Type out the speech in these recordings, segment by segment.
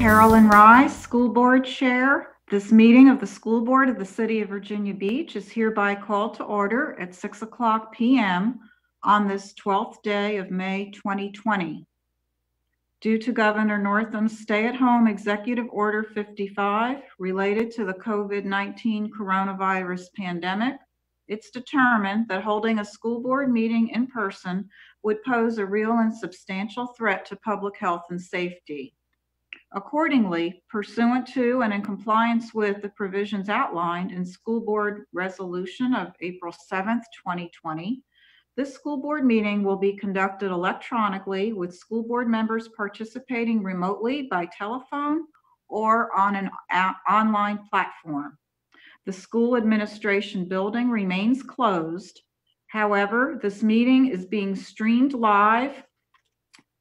Carolyn Rye, School Board Chair. This meeting of the School Board of the City of Virginia Beach is hereby called to order at 6 o'clock PM on this 12th day of May 2020. Due to Governor Northam's stay-at-home Executive Order 55 related to the COVID-19 coronavirus pandemic, it's determined that holding a school board meeting in person would pose a real and substantial threat to public health and safety. Accordingly, pursuant to and in compliance with the provisions outlined in School Board Resolution of April 7th, 2020, this school board meeting will be conducted electronically with school board members participating remotely by telephone or on an online platform. The school administration building remains closed. However, this meeting is being streamed live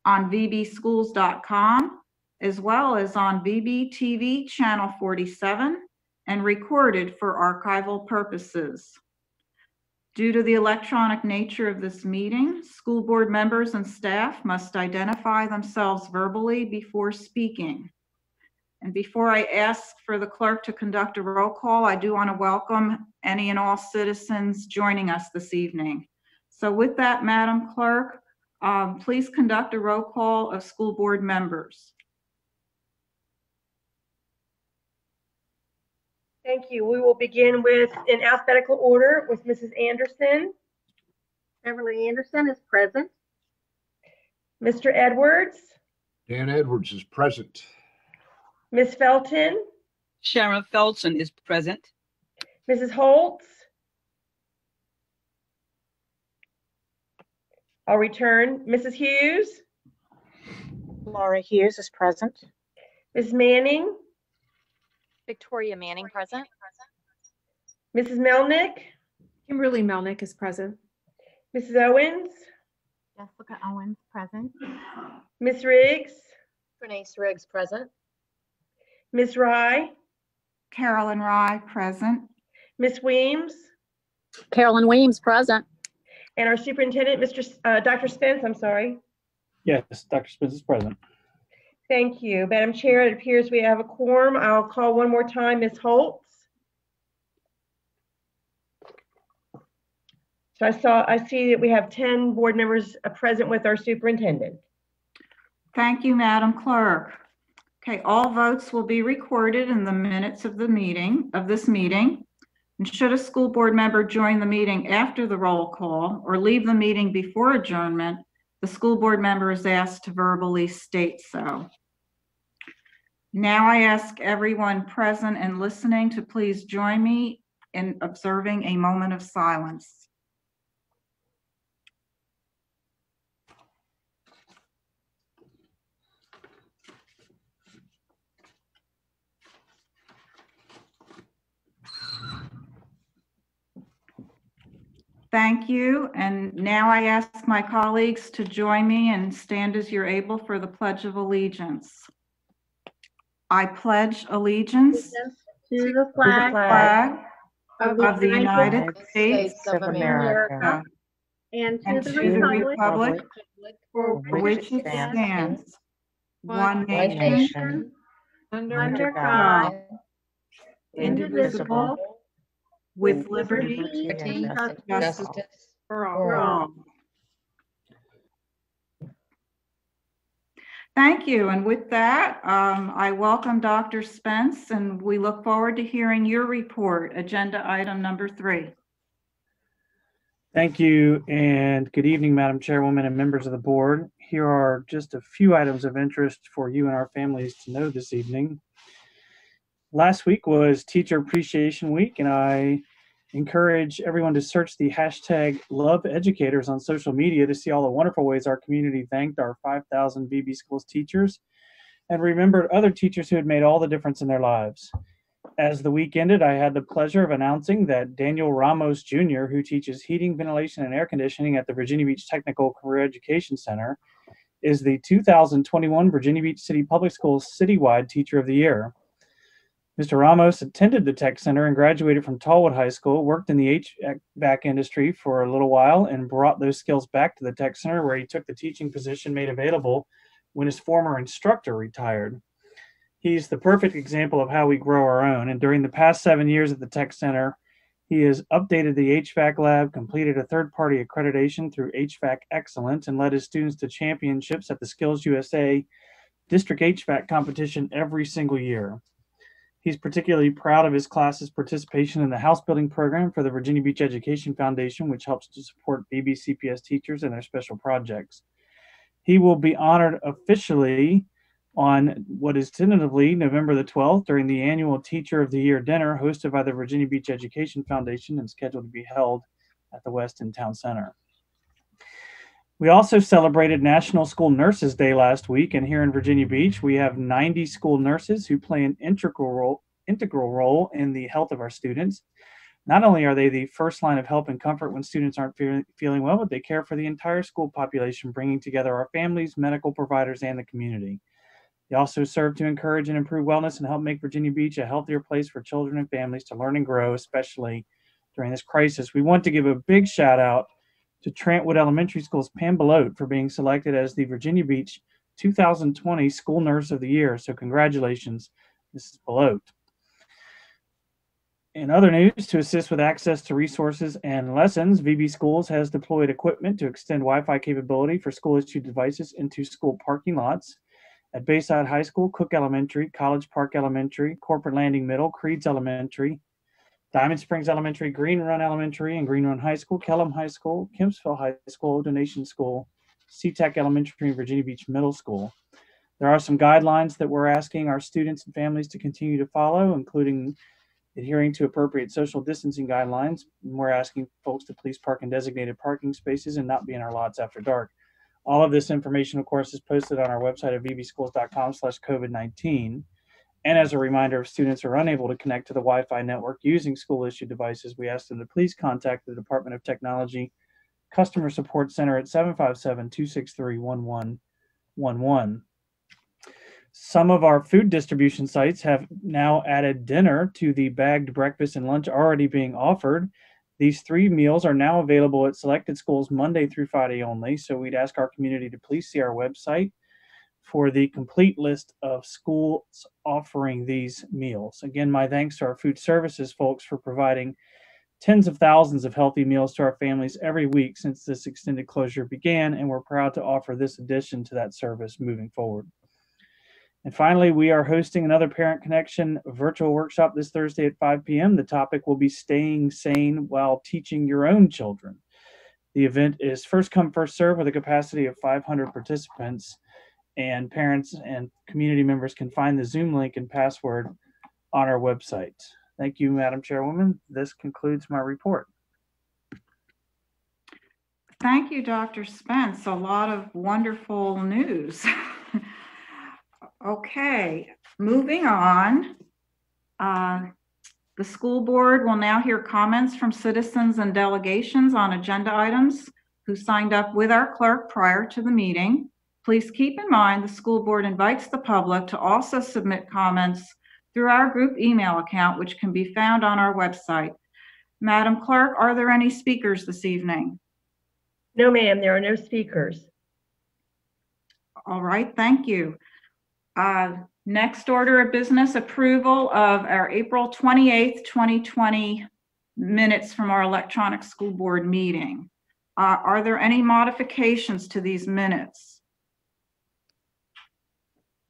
on vbschools.com as well as on VBTV Channel 47 and recorded for archival purposes. Due to the electronic nature of this meeting, school board members and staff must identify themselves verbally before speaking. And before I ask for the clerk to conduct a roll call, I do want to welcome any and all citizens joining us this evening. So with that, Madam Clerk, um, please conduct a roll call of school board members. Thank you. We will begin with, in alphabetical order, with Mrs. Anderson, Beverly Anderson is present. Mr. Edwards, Dan Edwards is present. Ms. Felton, Sharon Felton is present. Mrs. Holtz. I'll return. Mrs. Hughes, Laura Hughes is present. Ms. Manning, Victoria Manning present. Mrs. Melnick, Kimberly Melnick is present. Mrs. Owens, Jessica Owens present. Ms. Riggs, Trenace Riggs present. Ms. Rye, Carolyn Rye, present. Ms. Weems, Carolyn Weems, present. and our superintendent, Mr. S- uh, Dr. Spence, I'm sorry. Yes, Dr. Spence is present. Thank you. Madam Chair, it appears we have a quorum. I'll call one more time, Ms. Holtz. So I saw, I see that we have 10 board members uh, present with our superintendent. Thank you, Madam Clerk. Okay, all votes will be recorded in the minutes of the meeting, of this meeting. And should a school board member join the meeting after the roll call or leave the meeting before adjournment, the school board member is asked to verbally state so. Now I ask everyone present and listening to please join me in observing a moment of silence. Thank you. And now I ask my colleagues to join me and stand as you're able for the Pledge of Allegiance. I pledge allegiance to the flag flag of the United States of America and to and the to republic for which it stands, one nation, under God, indivisible, with liberty and justice for all. all. Thank you. And with that, um, I welcome Dr. Spence, and we look forward to hearing your report, agenda item number three. Thank you and good evening, Madam Chairwoman and members of the board. Here are just a few items of interest for you and our families to know this evening. Last week was Teacher Appreciation Week, and I encourage everyone to search the hashtag Love Educators on social media to see all the wonderful ways our community thanked our 5,000 VB Schools teachers and remembered other teachers who had made all the difference in their lives. As the week ended, I had the pleasure of announcing that Daniel Ramos Jr., who teaches heating, ventilation, and air conditioning at the Virginia Beach Technical Career Education Center, is the 2021 Virginia Beach City Public Schools Citywide Teacher of the Year. Mr. Ramos attended the Tech Center and graduated from Tallwood High School, worked in the HVAC uh, industry for a little while, and brought those skills back to the Tech Center where he took the teaching position made available when his former instructor retired. He's the perfect example of how we grow our own. And during the past seven years at the Tech Center, he has updated the HVAC lab, completed a third party accreditation through HVAC Excellence, and led his students to championships at the Skills USA District HVAC competition every single year. He's particularly proud of his class's participation in the house building program for the Virginia Beach Education Foundation, which helps to support VBCPS teachers and their special projects. He will be honored officially on what is tentatively November the 12th during the annual Teacher of the Year dinner hosted by the Virginia Beach Education Foundation and scheduled to be held at the Westin Town Center. We also celebrated National School Nurses Day last week, and here in Virginia Beach, we have 90 school nurses who play an integral role, integral role in the health of our students. Not only are they the first line of help and comfort when students aren't feeling, feeling well, but they care for the entire school population, bringing together our families, medical providers, and the community. They also serve to encourage and improve wellness and help make Virginia Beach a healthier place for children and families to learn and grow, especially during this crisis. We want to give a big shout out to Trantwood Elementary School's Pam Belote for being selected as the Virginia Beach 2020 School Nurse of the Year. So, congratulations, Mrs. Belote. In other news, to assist with access to resources and lessons, VB Schools has deployed equipment to extend Wi Fi capability for school issued devices into school parking lots. At Bayside High School, Cook Elementary, College Park Elementary, Corporate Landing Middle, Creeds Elementary, Diamond Springs Elementary, Green Run Elementary, and Green Run High School, Kellum High School, Kempsville High School, Donation School, Seatack Elementary, and Virginia Beach Middle School. There are some guidelines that we're asking our students and families to continue to follow, including adhering to appropriate social distancing guidelines. We're asking folks to please park in designated parking spaces and not be in our lots after dark. All of this information, of course, is posted on our website at vbschools.com slash COVID-19. And as a reminder, if students are unable to connect to the Wi-Fi network using school-issued devices, we ask them to please contact the Department of Technology Customer Support Center at 757-263-1111. Some of our food distribution sites have now added dinner to the bagged breakfast and lunch already being offered. These three meals are now available at selected schools Monday through Friday only. So we'd ask our community to please see our website for the complete list of schools offering these meals. Again, my thanks to our food services folks for providing tens of thousands of healthy meals to our families every week since this extended closure began, and we're proud to offer this addition to that service moving forward. And finally, we are hosting another Parent Connection virtual workshop this Thursday at 5 p.m. The topic will be staying sane while teaching your own children. The event is first come, first serve with a capacity of 500 participants, and parents and community members can find the Zoom link and password on our website. Thank you, Madam Chairwoman. This concludes my report. Thank you, Dr. Spence. A lot of wonderful news. Okay, moving on. Uh, The school board will now hear comments from citizens and delegations on agenda items who signed up with our clerk prior to the meeting. Please keep in mind, the school board invites the public to also submit comments through our group email account, which can be found on our website. Madam Clerk, are there any speakers this evening? No, ma'am, there are no speakers. All right, thank you. Uh, Next order of business, approval of our April 28th, 2020 minutes from our electronic school board meeting. Uh, Are there any modifications to these minutes?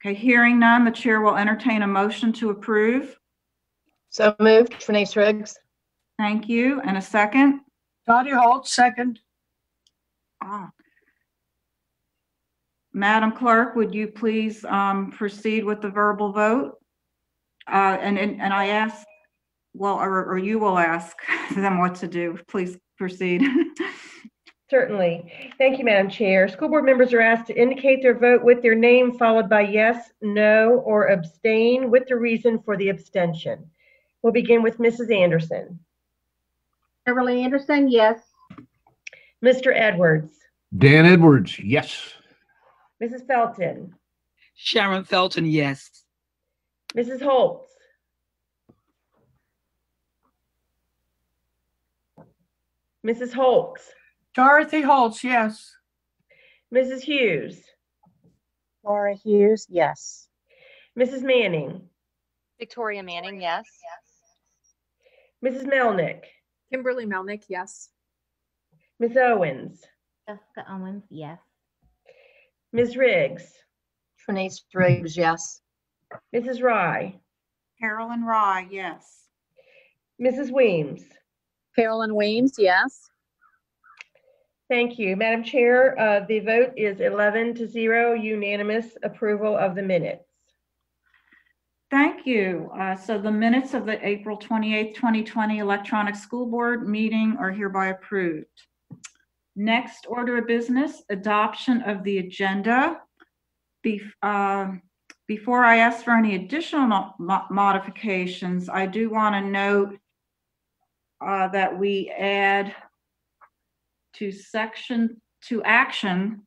Okay, hearing none, the chair will entertain a motion to approve. So moved, Trenace Riggs. Thank you. And a second? Dottie Holt, second. Ah. Madam Clerk, would you please um, proceed with the verbal vote? Uh, And, and and I ask, well, or or you will ask them what to do. Please proceed. Certainly. Thank you, Madam Chair. School board members are asked to indicate their vote with their name followed by yes, no, or abstain with the reason for the abstention. We'll begin with Mrs. Anderson. Beverly Anderson, yes. Mr. Edwards, Dan Edwards, yes. Mrs. Felton, Sharon Felton, yes. Mrs. Holtz, Mrs. Holtz, Dorothy Holtz, yes. Mrs. Hughes, Laura Hughes, yes. Mrs. Manning, Victoria Manning, yes. Mrs. Melnick, Kimberly Melnick, yes. Ms. Owens, Jessica Owens, yes. Ms. Riggs, Trinace Riggs, yes. Mrs. Rye, Carolyn Rye, yes. Mrs. Weems. Carolyn Weems, yes. Thank you. Madam Chair, uh, the vote is 11 to 0, unanimous approval of the minutes. Thank you. Uh, So the minutes of the April 28th, 2020 Electronic School Board meeting are hereby approved. Next order of business, adoption of the agenda. Bef- um, Before I ask for any additional mo- modifications, I do want to note uh, that we add to section, to action,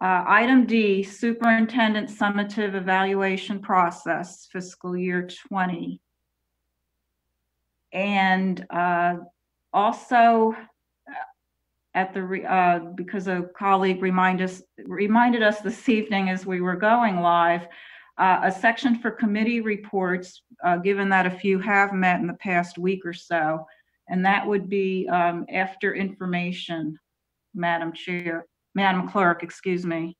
uh, item D, superintendent summative evaluation process fiscal year 20. And uh, also uh, at the, re- uh, because a colleague reminded us, reminded us this evening as we were going live, uh, a section for committee reports, uh, given that a few have met in the past week or so. And that would be um, after information, Madam Chair, Madam Clerk, excuse me.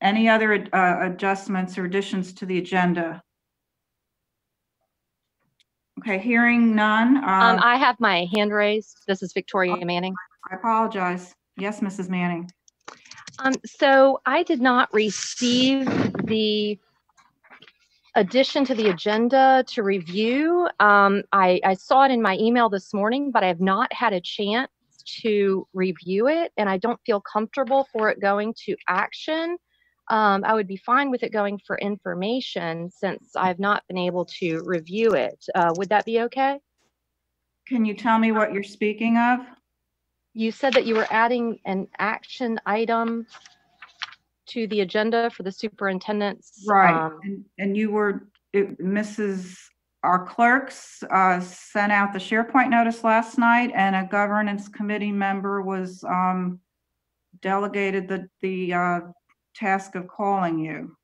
Any other uh, adjustments or additions to the agenda? Okay, hearing none. Um, uh, I have my hand raised. This is Victoria Manning. I apologize. Yes, Mrs. Manning. Um, so I did not receive the addition to the agenda to review. Um, I, I saw it in my email this morning, but I have not had a chance to review it, and I don't feel comfortable for it going to action. Um, I would be fine with it going for information since I've not been able to review it. Uh, would that be okay? Can you tell me what you're speaking of? You said that you were adding an action item to the agenda for the superintendent's. Right, um, and, and you were, it- Mrs., our clerks uh, sent out the SharePoint notice last night, and a governance committee member was um, delegated the, the uh, task of calling you.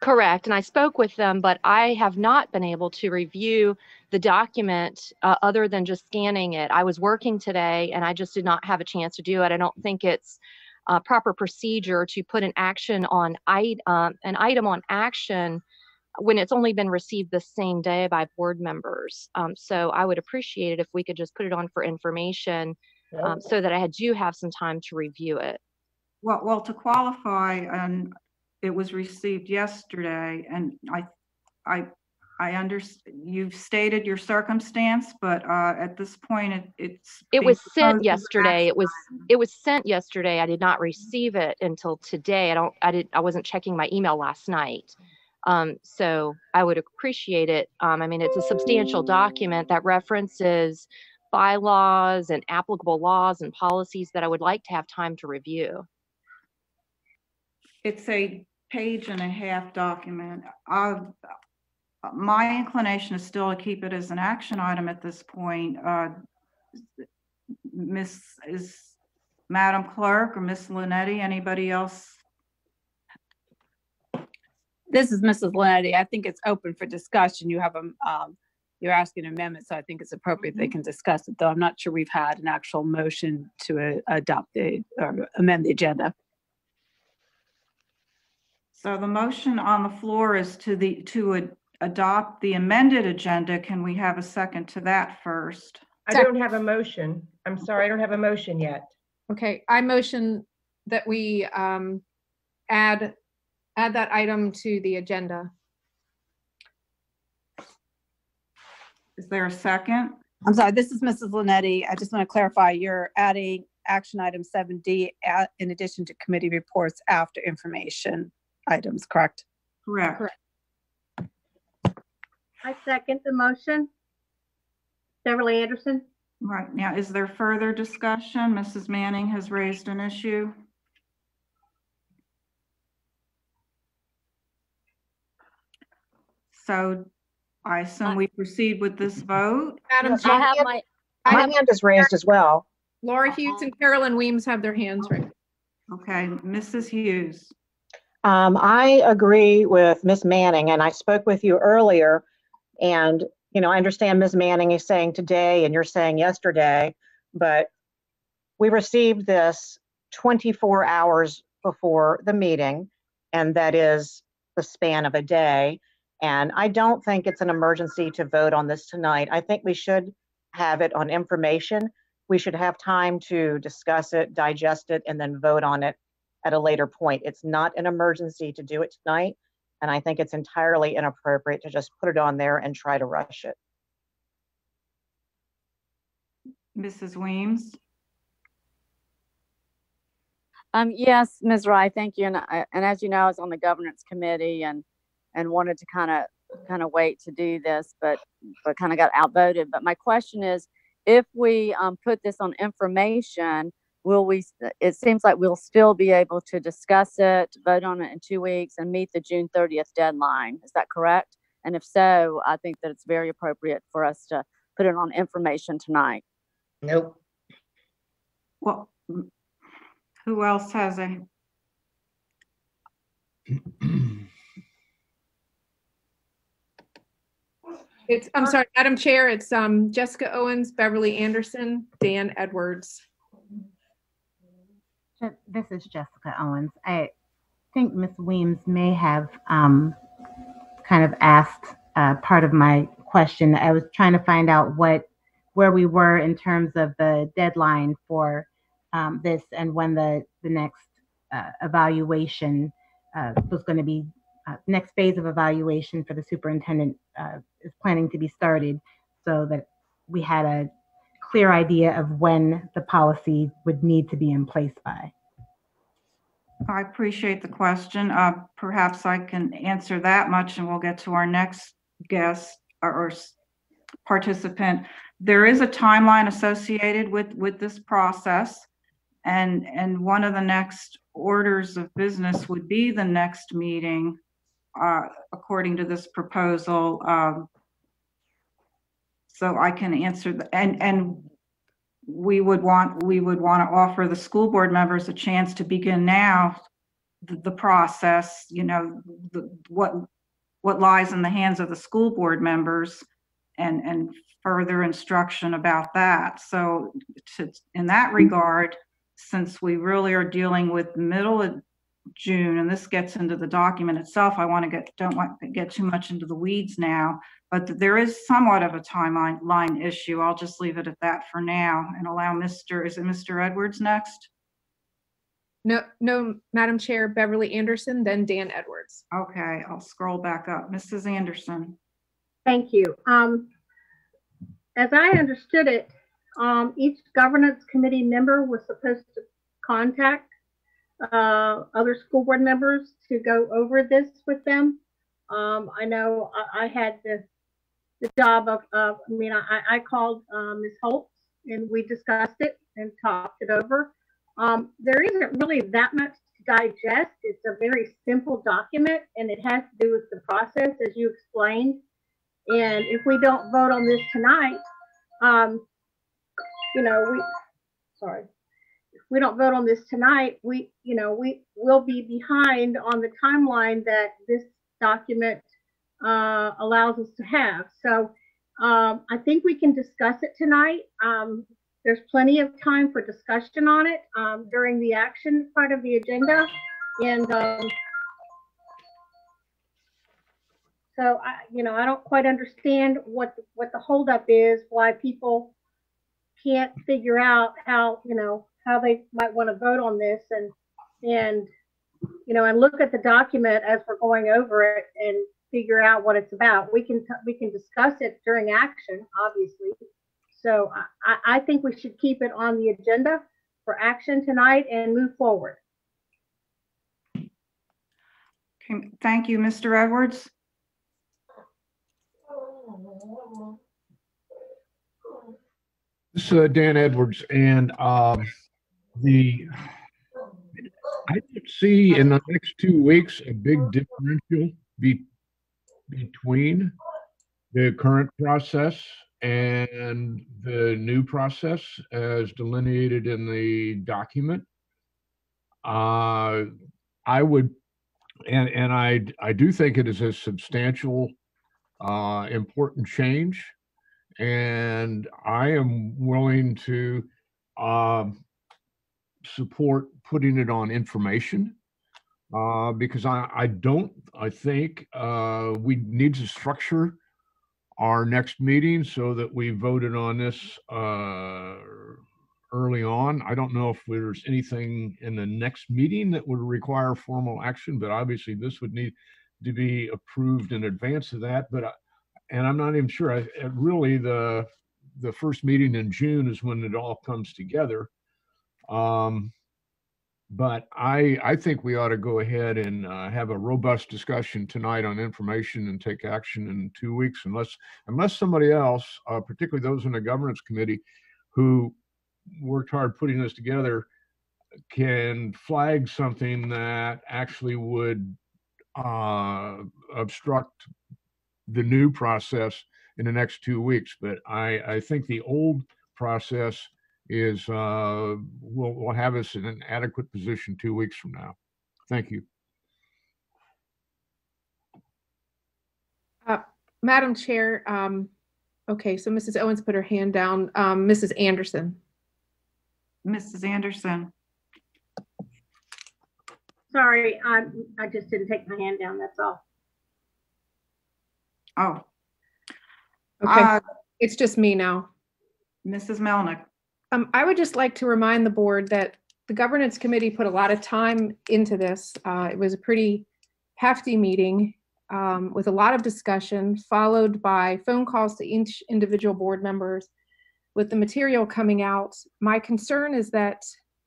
Correct, and I spoke with them, but I have not been able to review the document uh, other than just scanning it. I was working today and I just did not have a chance to do it. I don't think it's uh, proper procedure to put an action on i- um, an item on action when it's only been received the same day by board members. Um, so I would appreciate it if we could just put it on for information um, so that I do have some time to review it. Well, well, to qualify, and it was received yesterday, and I, I, I under, you've stated your circumstance, but uh, at this point, it, it's. It being was proposed sent an yesterday. It action was, item. it was sent yesterday. I did not receive it until today. I don't, I did, I wasn't checking my email last night. Um, so I would appreciate it. Um, I mean, it's a substantial document that references bylaws and applicable laws and policies that I would like to have time to review. It's a page and a half document. Uh, My inclination is still to keep it as an action item at this point. Uh, Miss, is Madam Clerk or Miss Lannetti, anybody else? This is Mrs. Lannetti. I think it's open for discussion. You have a, um, you're asking an amendment, so I think it's appropriate they can discuss it, though I'm not sure we've had an actual motion to uh, adopt the, or amend the agenda. So the motion on the floor is to the, to adopt the amended agenda. Can we have a second to that first? I don't have a motion. I'm sorry, I don't have a motion yet. Okay, I motion that we um, add, add that item to the agenda. Is there a second? I'm sorry, this is Mrs. Lannetti. I just want to clarify, you're adding action item 7D at- in addition to committee reports after information items, correct? Correct. Correct. I second the motion. Beverly Anderson? Right, now, is there further discussion? Mrs. Manning has raised an issue. So I assume we proceed with this vote. Madam I Chair, have my, I my have- hand is raised as well. Laura Hughes and Carolyn Weems have their hands raised. Okay, Mrs. Hughes, Um, I agree with Miss Manning, and I spoke with you earlier. And, you know, I understand Ms. Manning is saying today and you're saying yesterday, but we received this 24 hours before the meeting, and that is the span of a day. And I don't think it's an emergency to vote on this tonight. I think we should have it on information. We should have time to discuss it, digest it, and then vote on it at a later point. It's not an emergency to do it tonight. And I think it's entirely inappropriate to just put it on there and try to rush it. Mrs. Weems? Um, yes, Ms. Wright, thank you. And I, and as you know, I was on the governance committee and, and wanted to kind of, kind of wait to do this, but, but kind of got outvoted. But my question is, if we, um, put this on information, will we, it seems like we'll still be able to discuss it, vote on it in two weeks and meet the June thirtieth deadline. Is that correct? And if so, I think that it's very appropriate for us to put it on information tonight. Nope. Well, who else has a, It's, I'm sorry, Madam Chair, it's um Jessica Owens, Beverly Anderson, Dan Edwards. This is Jessica Owens. I think Ms. Weems may have um, kind of asked uh, part of my question. I was trying to find out what, where we were in terms of the deadline for um, this and when the, the next uh, evaluation uh, was going to be, uh, next phase of evaluation for the superintendent uh, is planning to be started so that we had a clear idea of when the policy would need to be in place by. I appreciate the question. Uh, perhaps I can answer that much and we'll get to our next guest or, or participant. There is a timeline associated with, with this process. And, and one of the next orders of business would be the next meeting, uh, according to this proposal. Um, so I can answer, the and, and we would want, we would want to offer the school board members a chance to begin now the, the process, you know, the, what, what lies in the hands of the school board members and, and further instruction about that. So to, in that regard, since we really are dealing with middle of June, and this gets into the document itself, I want to get, don't want to get too much into the weeds now, but there is somewhat of a timeline line issue. I'll just leave it at that for now and allow Mr., is it Mr. Edwards next? No, no, Madam Chair, Beverly Anderson, then Dan Edwards. Okay, I'll scroll back up. Mrs. Anderson? Thank you. Um, as I understood it, um, each governance committee member was supposed to contact uh, other school board members to go over this with them. Um, I know I, I had the, the job of, of, I mean, I, I called, um, Ms. Holtz and we discussed it and talked it over. Um, there isn't really that much to digest. It's a very simple document and it has to do with the process as you explained. And if we don't vote on this tonight, um, you know, we, sorry. If we don't vote on this tonight, we, you know, we will be behind on the timeline that this document uh, allows us to have. So um, I think we can discuss it tonight. Um, there's plenty of time for discussion on it um, during the action part of the agenda. And um, so I, you know, I don't quite understand what, what the holdup is, why people can't figure out how, you know, how they might want to vote on this and, and, you know, and look at the document as we're going over it and figure out what it's about. We can, we can discuss it during action, obviously. So I, I, I think we should keep it on the agenda for action tonight and move forward. Okay, Thank you, Mr. Edwards. This is uh, Dan Edwards, and um, the, I could see in the next two weeks a big differential be, between the current process and the new process as delineated in the document. Uh, I would and, and I, I do think it is a substantial, uh, important change. And I am willing to, um, support putting it on information. Uh, because I, I don't, I think, uh, we need to structure our next meeting so that we voted on this, uh, early on. I don't know if there's anything in the next meeting that would require formal action, but obviously this would need to be approved in advance of that, but, I- and I'm not even sure, I, really, the, the first meeting in June is when it all comes together. Um, but I, I think we ought to go ahead and, uh, have a robust discussion tonight on information and take action in two weeks unless, unless somebody else, uh, particularly those in the governance committee who worked hard putting this together can flag something that actually would uh, obstruct the new process in the next two weeks. But I, I think the old process is, uh, will, will have us in an adequate position two weeks from now. Thank you. Madam Chair, um, okay, so Mrs. Owens put her hand down. Um, Mrs. Anderson. Mrs. Anderson, Sorry, I, I just didn't take my hand down, that's all. oh, Okay, uh, it's just me now. Mrs. Melnick. Um, I would just like to remind the board that the governance committee put a lot of time into this. Uh, it was a pretty hefty meeting um, with a lot of discussion, followed by phone calls to each individual board members with the material coming out. My concern is that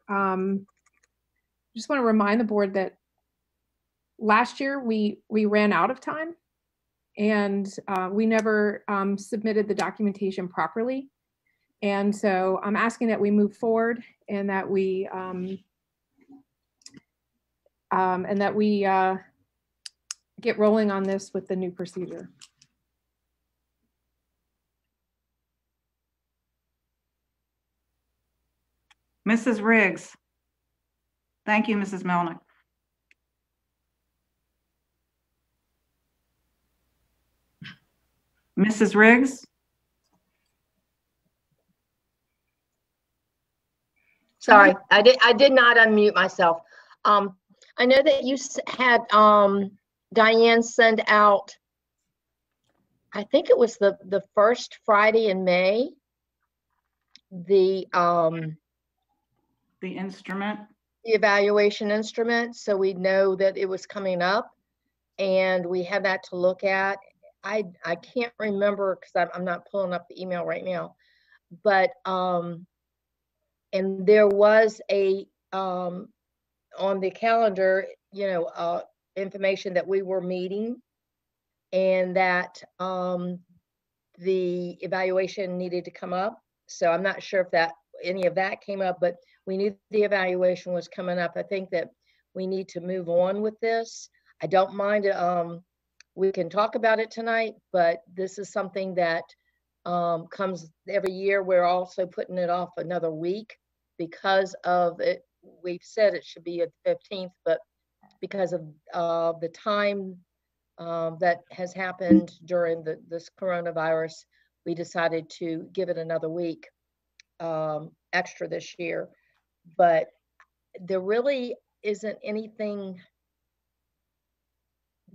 um, I just want to remind the board that last year we we ran out of time and uh, we never um, submitted the documentation properly. And so I'm asking that we move forward and that we um, um, and that we uh, get rolling on this with the new procedure. Mrs. Riggs. Thank you, Mrs. Melnick. Mrs. Riggs? Sorry, I did, I did not unmute myself. Um, I know that you s- had, um, Diane send out, I think it was the, the first Friday in May, the, um, The instrument? the evaluation instrument, so we know that it was coming up. And we had that to look at. I, I can't remember, because I'm, I'm not pulling up the email right now. But, um, and there was a, um, on the calendar, you know, uh, information that we were meeting. And that, um, the evaluation needed to come up. So I'm not sure if that, any of that came up, but we knew the evaluation was coming up. I think that we need to move on with this. I don't mind, um, we can talk about it tonight, but this is something that um, comes every year. We're also putting it off another week because of it. We've said it should be at the fifteenth, but because of uh, the time um, that has happened during the, this coronavirus, we decided to give it another week um, extra this year. But there really isn't anything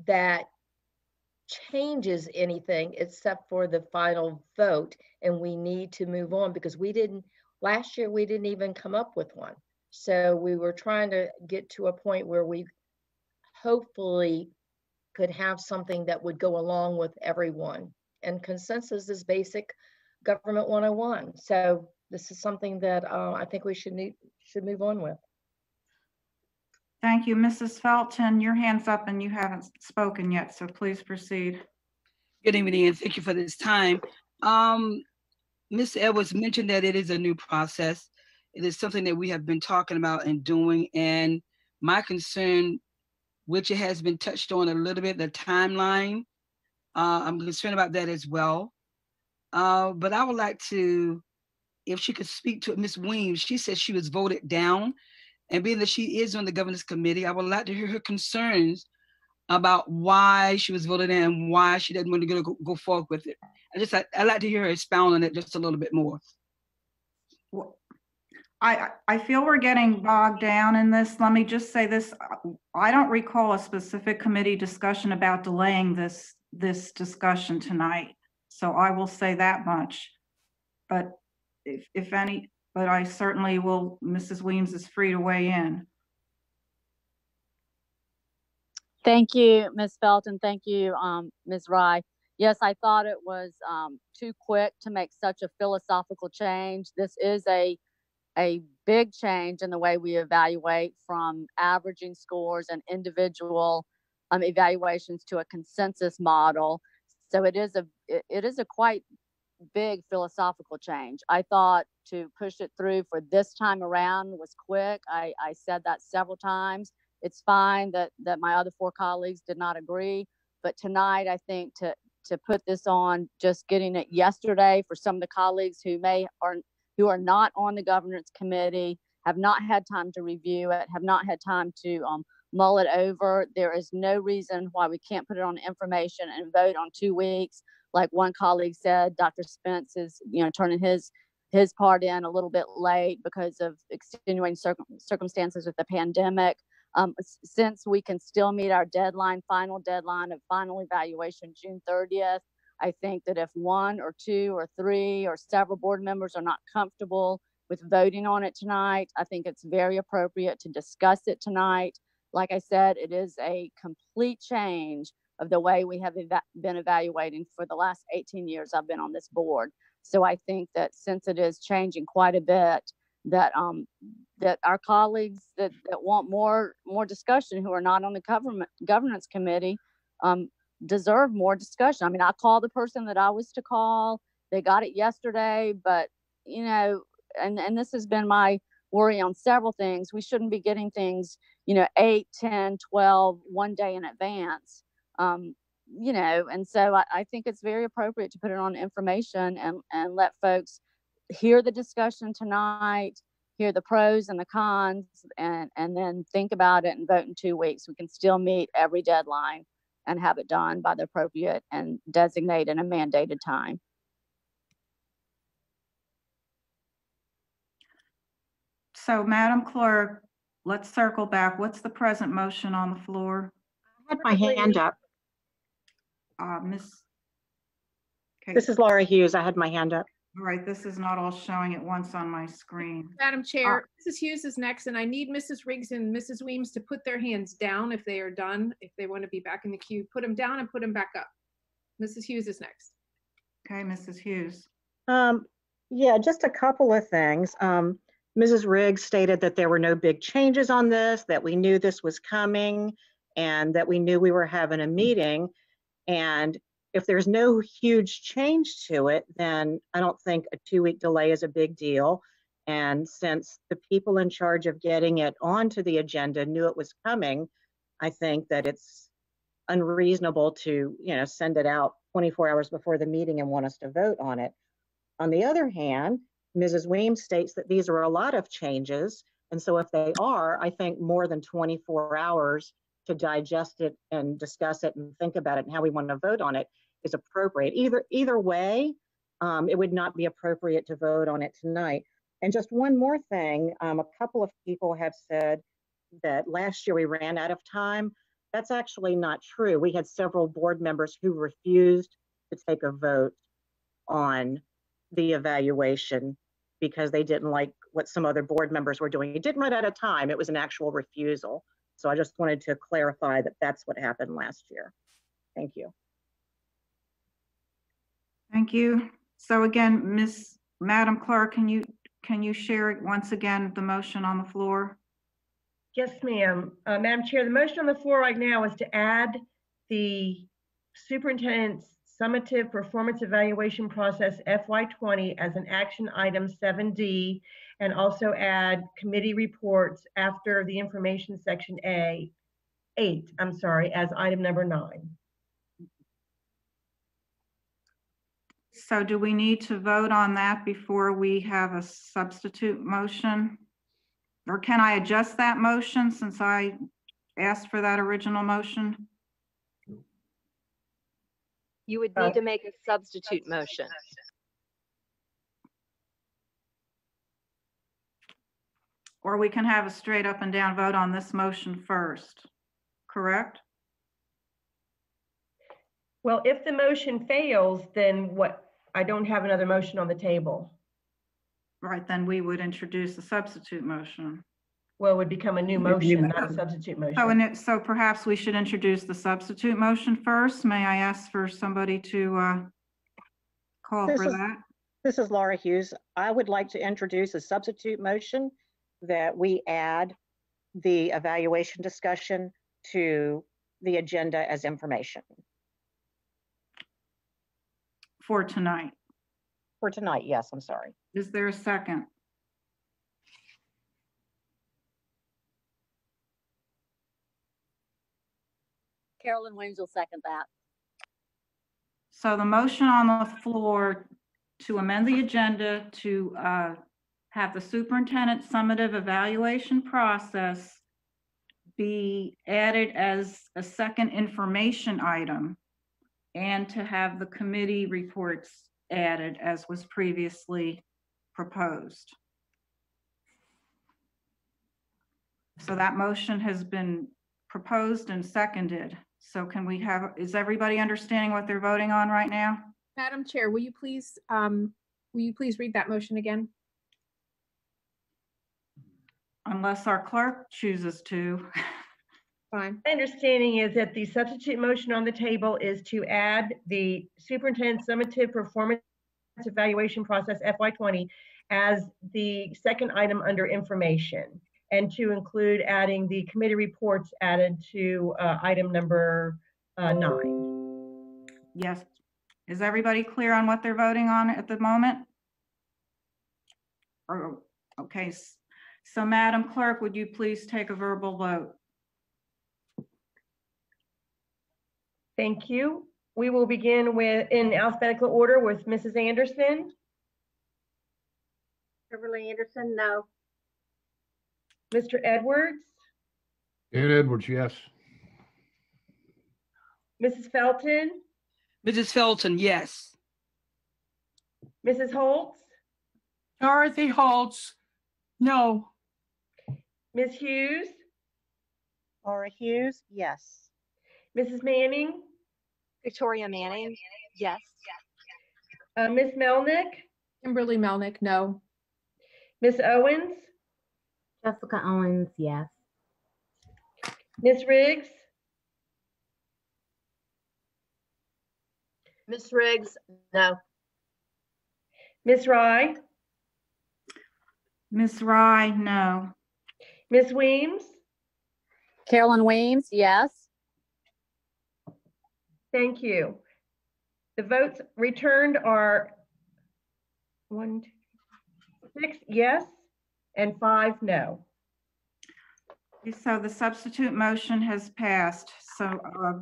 that changes anything except for the final vote. And we need to move on because we didn't, last year, we didn't even come up with one. So we were trying to get to a point where we hopefully could have something that would go along with everyone. And consensus is basic government 101. So this is something that uh, I think we should need, should move on with. Thank you. Mrs. Felton, your hand's up and you haven't spoken yet, so please proceed. Good evening and thank you for this time. Um, Ms. Edwards mentioned that it is a new process. It is something that we have been talking about and doing. And my concern, which it has been touched on a little bit, the timeline, uh, I'm concerned about that as well. Uh, but I would like to, if she could speak to Ms. Weems, she said she was voted down. And being that she is on the governance committee, I would like to hear her concerns about why she was voted in and why she didn't want to go, go forward with it. I just, I- I'd like to hear her expound on it just a little bit more. Well, I, I I feel we're getting bogged down in this. Let me just say this. I don't recall a specific committee discussion about delaying this, this discussion tonight. So I will say that much. But if, if any, but I certainly will, Mrs. Weems is free to weigh in. Thank you, Ms. Felton. Thank you, um, Ms. Rye. Yes, I thought it was, um, too quick to make such a philosophical change. This is a, a big change in the way we evaluate from averaging scores and individual, um, evaluations to a consensus model. So it is a, it, is a quite big philosophical change. I thought to push it through for this time around was quick. I, I said that several times it's fine that that my other four colleagues did not agree but tonight i think to to put this on just getting it yesterday for some of the colleagues who may are who are not on the governance committee have not had time to review it have not had time to um, mull it over. There is no reason why we can't put it on information and vote on two weeks. Like one colleague said dr spence is you know turning his his part in a little bit late because of extenuating circum- circumstances with the pandemic um, since we can still meet our deadline, final deadline of final evaluation, June thirtieth. I think that if one or two or three or several board members are not comfortable with voting on it tonight, I think it's very appropriate to discuss it tonight. Like I said, it is a complete change of the way we have eva- been evaluating for the last eighteen years I've been on this board. So I think that since it is changing quite a bit, that um that our colleagues that that want more more discussion who are not on the government governance committee um deserve more discussion. I mean, I called the person that I was to call. They got it yesterday, but you know, and and this has been my worry on several things. We shouldn't be getting things, you know, 8, 10, 12, one day in advance. Um, you know, and so I, I think it's very appropriate to put it on information and and let folks hear the discussion tonight, hear the pros and the cons, and, and then think about it and vote in two weeks. We can still meet every deadline and have it done by the appropriate and designated and a mandated time. So Madam Clerk, let's circle back. What's the present motion on the floor? I had my hand up. Uh, Miss. Okay, This is Laura Hughes. I had my hand up. All right, this is not all showing at once on my screen. Madam Chair, Mrs. Hughes is next, and I need Mrs. Riggs and Mrs. Weems to put their hands down if they are done. If they want to be back in the queue, put them down and put them back up. Mrs. Hughes is next. Okay, Mrs. Hughes. Um, yeah, just a couple of things. Um, Mrs. Riggs stated that there were no big changes on this, that we knew this was coming, and that we knew we were having a meeting. And if there's no huge change to it, then I don't think a two-week delay is a big deal. And since the people in charge of getting it onto the agenda knew it was coming, I think that it's unreasonable to, you know, send it out 24 hours before the meeting and want us to vote on it. On the other hand, Mrs. Weems states that these are a lot of changes. And so if they are, I think more than 24 hours to digest it and discuss it and think about it and how we want to vote on it is appropriate. Either, either way, um, it would not be appropriate to vote on it tonight. And just one more thing, um, a couple of people have said that last year we ran out of time. That's actually not true. We had several board members who refused to take a vote on the evaluation because they didn't like what some other board members were doing. It didn't run out of time. It was an actual refusal. So I just wanted to clarify that that's what happened last year. Thank you. Thank you. So again, Miss, Madam Clerk, can you, can you share once again the motion on the floor? Yes, ma'am. Uh, Madam Chair, the motion on the floor right now is to add the superintendent's summative performance evaluation process FY twenty as an action item seven D, and also add committee reports after the information section A, eight, I'm sorry, as item number nine. So do we need to vote on that before we have a substitute motion? Or can I adjust that motion since I asked for that original motion? You would Uh, need to make a substitute motion. Or we can have a straight up and down vote on this motion first, correct? Well, if the motion fails, then what, I don't have another motion on the table. Right, then we would introduce a substitute motion. Well, it would become a new New motion, not a substitute So, motion. and it, so perhaps we should introduce the substitute motion first. May I ask for somebody to, uh, call This for is- that? This is Laura Hughes. I would like to introduce a substitute motion that we add the evaluation discussion to the agenda as information For tonight. for tonight. Yes, I'm sorry. Is there a second? Carolyn Weems will second that. So the motion on the floor to amend the agenda to uh, have the superintendent summative evaluation process be added as a second information item and to have the committee reports added as was previously proposed. So that motion has been proposed and seconded. So can we have, is everybody understanding what they're voting on right now? Madam Chair, will you please, um, will you please read that motion again? Unless our clerk chooses to. Fine. My understanding is that the substitute motion on the table is to add the superintendent summative performance evaluation process FY twenty as the second item under information and to include adding the committee reports added to uh, item number uh, nine. Yes. Is everybody clear on what they're voting on at the moment? Or, okay, s- so Madam Clerk, would you please take a verbal vote? Thank you. We will begin with, in alphabetical order with Mrs. Anderson, Beverly Anderson, no. Mr. Edwards, Dan Edwards, yes. Mrs. Felton, Mrs. Felton, yes. Mrs. Holtz, Dorothy Holtz, no. Ms. Hughes, Laura Hughes, yes. Mrs. Manning, Victoria Manning, yes. uh, Ms. Melnick, Kimberly Melnick, no. Ms. Owens, Jessica Owens, yes. Ms. Riggs, Ms. Riggs, no. Ms. Rye, Ms. Rye, no. Ms. Weems. Carolyn Weems, yes. Thank you. The votes returned are one, two, six, yes, and five, no. So the substitute motion has passed. So, uh,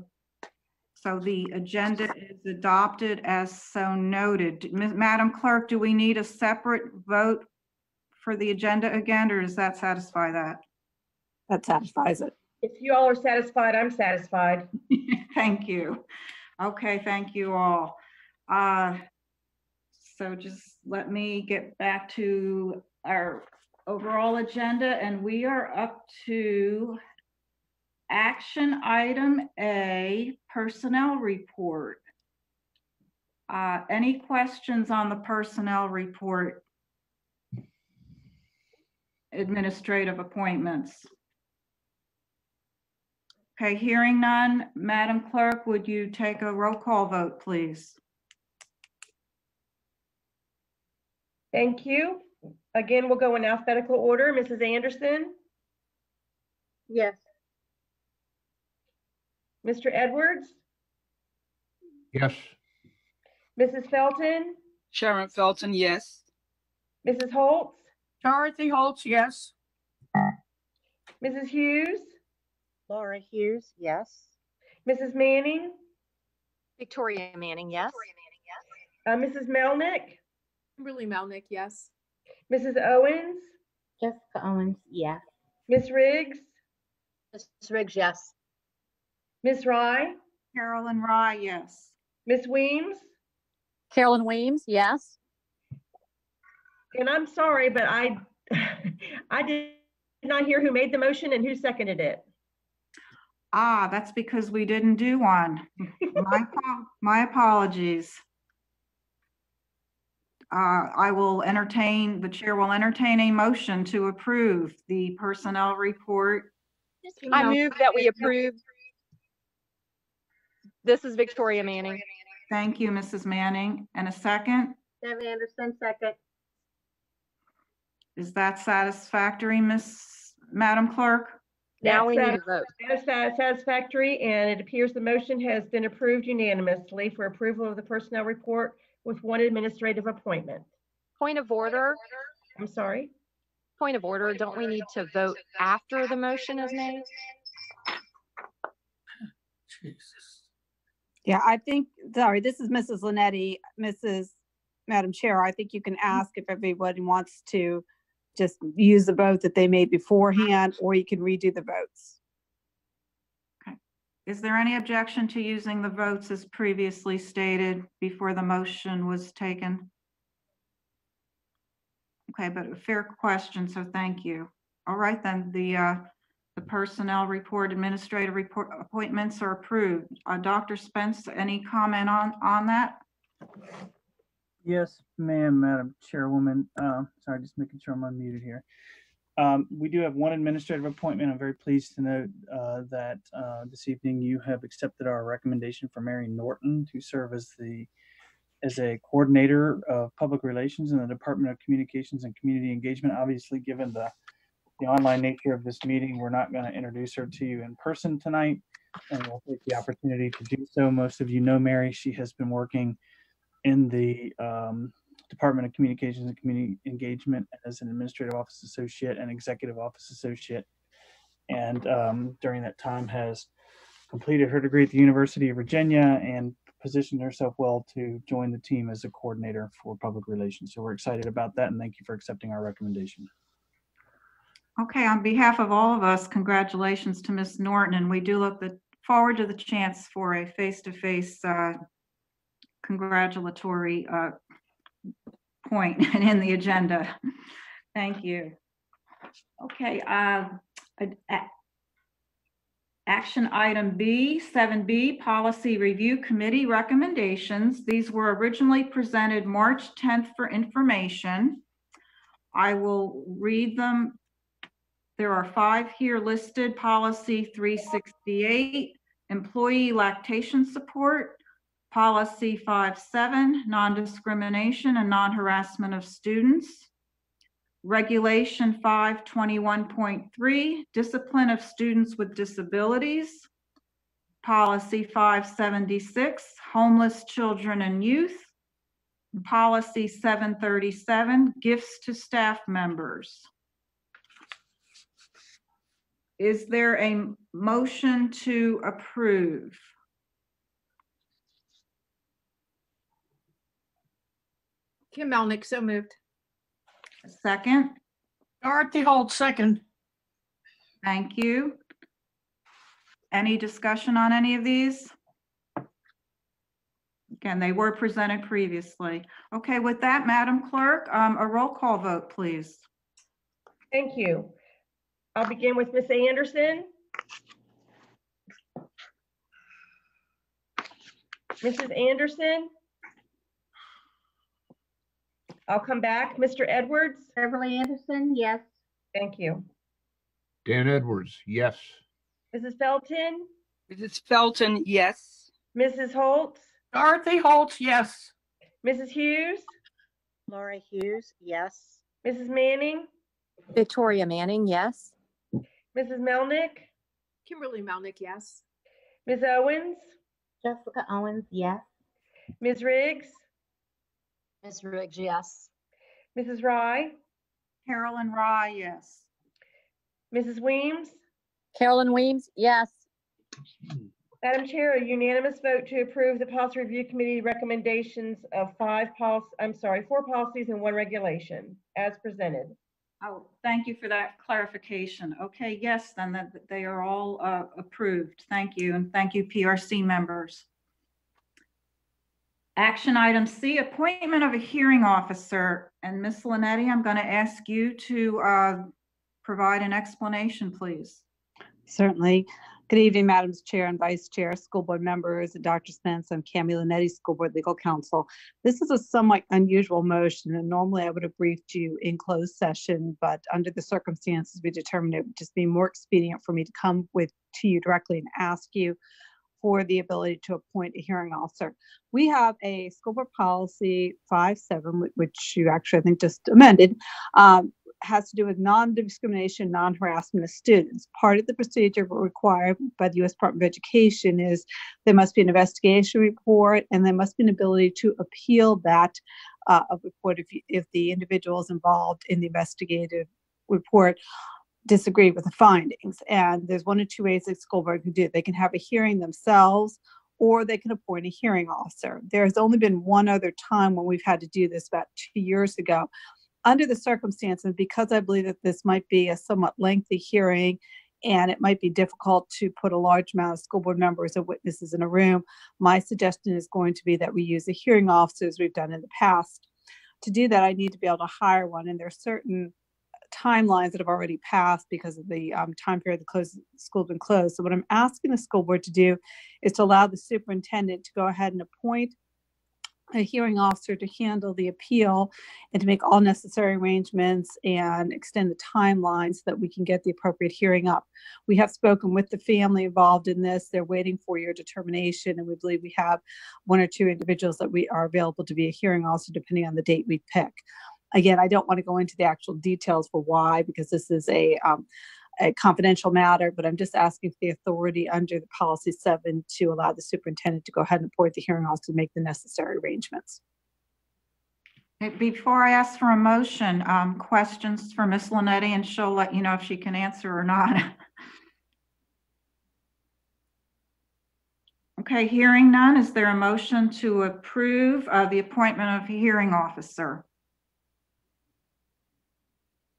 so the agenda is adopted as so noted. Ma- Madam Clerk, do we need a separate vote for the agenda again, or does that satisfy that? That satisfies it. If you all are satisfied, I'm satisfied. Thank you. Okay, thank you all. Uh, So just let me get back to our overall agenda, and we are up to action item A, personnel report. Uh, Any questions on the personnel report? Administrative appointments? Okay, hearing none, Madam Clerk, would you take a roll call vote, please? Thank you. Again, we'll go in alphabetical order. Mrs. Anderson, Yes. Mr. Edwards, Yes. Mrs. Felton, Sharon Felton, yes. Mrs. Holtz, Dorothy Holtz, yes. Mrs. Hughes, Laura Hughes, yes. Mrs. Manning, Victoria Manning, yes. uh, Mrs. Melnick, Kimberly Melnick, yes. Mrs. Owens, Jessica Owens, yes. Ms. Riggs, Ms. Riggs, yes. Ms. Rye, Carolyn Rye, yes. Ms. Weems? Carolyn Weems, yes. And I'm sorry, but I, I did not hear who made the motion and who seconded it. Ah, that's because we didn't do one. My, apo- my apologies. Uh, I will entertain, the chair will entertain a motion to approve the personnel report. I move that we approve. This is Victoria Manning. Thank you, Mrs. Manning. And a second? Deb Anderson, second. Is that satisfactory, Miss, Madam Clerk? Now we That's need a vote. That is sat- satisfactory, and it appears the motion has been approved unanimously for approval of the personnel report with one administrative appointment. Point of order, I'm sorry. point of order. Don't we need to vote after the motion is made? Jesus. Yeah, I think, sorry, this is Mrs. Lannetti, Mrs. Madam Chair. I think you can mm-hmm. ask if everybody wants to just use the vote that they made beforehand, or you can redo the votes. Okay. Is there any objection to using the votes as previously stated before the motion was taken? Okay, but a fair question, so thank you. All right, then, the, uh, the personnel report, administrative report appointments are approved. Uh, Dr. Spence, any comment on, on that? Yes, ma'am, Madam Chairwoman. Uh, Sorry, just making sure I'm unmuted here. Um, We do have one administrative appointment. I'm very pleased to note uh, that uh, this evening you have accepted our recommendation for Mary Norton to serve as the, as a coordinator of public relations in the Department of Communications and Community Engagement. Obviously, given the, the online nature of this meeting, we're not going to introduce her to you in person tonight. And we'll take the opportunity to do so. Most of you know Mary. She has been working in the um, Department of Communications and Community Engagement as an administrative office associate and executive office associate. And um, during that time has completed her degree at the University of Virginia and positioned herself well to join the team as a coordinator for public relations. So we're excited about that and thank you for accepting our recommendation. Okay, on behalf of all of us, congratulations to Ms. Norton, and we do look the- forward to the chance for a face-to-face uh, congratulatory uh, point in the agenda. Thank you. Okay, uh, a- a- action item B, 7B, Policy Review Committee Recommendations. These were originally presented March 10th for information. I will read them there are five here listed. Policy 368, employee lactation support. Policy 57, non-discrimination and non-harassment of students. Regulation 521.3, discipline of students with disabilities. Policy 576, homeless children and youth. Policy 737, gifts to staff members. Is there a motion to approve? Kim Melnick, so moved. A Second, Dorothy Holtz, second. thank you. Any discussion on any of these? Again, they were presented previously. Okay, with that, Madam Clerk, um, a roll call vote, please. Thank you. I'll begin with Ms. Anderson. Mrs. Anderson? I'll come back. Mr. Edwards? Beverly Anderson, yes. Thank you. Dan Edwards, yes. Mrs. Felton? Mrs. Felton, yes. Mrs. Holtz? Dorothy Holtz, yes. Mrs. Hughes? Laura Hughes, yes. Mrs. Manning? Victoria Manning, yes. Mrs. Melnick? Kimberly Melnick, yes. Ms. Owens? Jessica Owens, yes. Ms. Riggs? Ms. Riggs, yes. Mrs. Rye? Carolyn Rye, yes. Mrs. Weems? Carolyn Weems, yes. Madam Chair, a unanimous vote to approve the policy review committee recommendations of five policy, I'm sorry, four policies and one regulation as presented. Oh, thank you for that clarification. Okay, yes, then that that they are all uh, approved. Thank you, and thank you, PRC members. Action item C, appointment of a hearing officer. And Ms. Lannetti, I'm going to ask you to uh, provide an explanation, please. Certainly. Good evening, Madam Chair and Vice Chair, school board members, and Dr. Spence. I'm Cami Lannetti, School Board Legal Counsel. This is a somewhat unusual motion, and normally I would have briefed you in closed session, but under the circumstances, we determined it would just be more expedient for me to come with to you directly and ask you for the ability to appoint a hearing officer. We have a school board policy five seven, which you actually, I think, just amended, um, has to do with non-discrimination, non-harassment of students. Part of the procedure required by the U.S. Department of Education is there must be an investigation report and there must be an ability to appeal that uh, report if, you- if the individuals involved in the investigative report disagree with the findings. And there's one or two ways that school board can do it. They can have a hearing themselves or they can appoint a hearing officer. There's only been one other time when we've had to do this about two years ago. Under the circumstances, because I believe that this might be a somewhat lengthy hearing and it might be difficult to put a large amount of school board members and witnesses in a room, my suggestion is going to be that we use a hearing officer as we've done in the past. To do that, I need to be able to hire one, and there are certain timelines that have already passed because of the um, time period the close, school been closed. So what I'm asking the school board to do is to allow the superintendent to go ahead and appoint a hearing officer to handle the appeal and to make all necessary arrangements and extend the timeline so that we can get the appropriate hearing up. We have spoken with the family involved in this. They're waiting for your determination, and we believe we have one or two individuals that we are available to be a hearing officer depending on the date we pick. Again, I don't want to go into the actual details for why, because this is a, um, a confidential matter, but I'm just asking for the authority under the policy seven to allow the superintendent to go ahead and appoint the hearing officer to make the necessary arrangements. Before I ask for a motion, um, questions for Ms. Lannetti, and she'll let you know if she can answer or not. Okay, hearing none, is there a motion to approve uh, the appointment of hearing officer?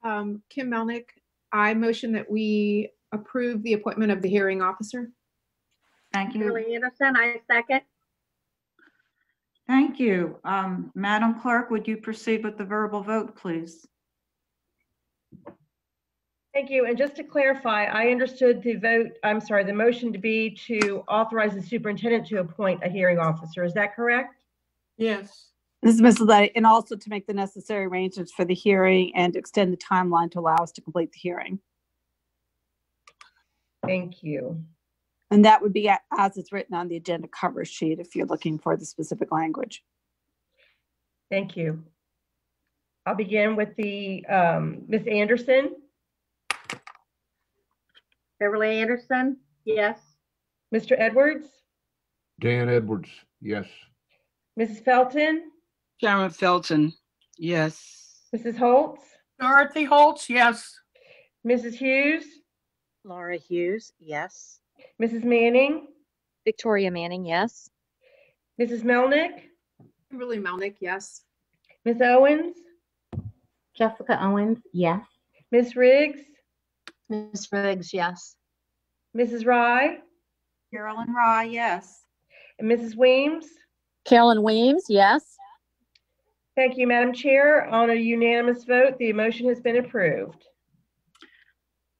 Um, Kim Melnick, I motion that we approve the appointment of the hearing officer. Thank you. Shirley Anderson, I second. Thank you. Um, Madam Clerk, would you proceed with the verbal vote, please? Thank you. And just to clarify, I understood the vote, I'm sorry, the motion to be to authorize the superintendent to appoint a hearing officer. Is that correct? Yes. This is Mrs. Liddy, and also to make the necessary arrangements for the hearing and extend the timeline to allow us to complete the hearing. Thank you. And that would be a- as it's written on the agenda cover sheet if you're looking for the specific language. Thank you. I'll begin with the, um, Ms. Anderson, Beverly Anderson, yes. Mr. Edwards, Dan Edwards, yes. Mrs. Felton, Sharon Felton, yes. Mrs. Holtz, Dorothy Holtz, yes. Mrs. Hughes, Laura Hughes, yes. Mrs. Manning, Victoria Manning, yes. Mrs. Melnick, Kimberly Melnick, yes. Ms. Owens, Jessica Owens, yes. Ms. Riggs, Ms. Riggs, yes. Mrs. Rye, Carolyn Rye, yes. and Mrs. Weems. Carolyn Weems, yes. Thank you, Madam Chair. On a unanimous vote, the motion has been approved.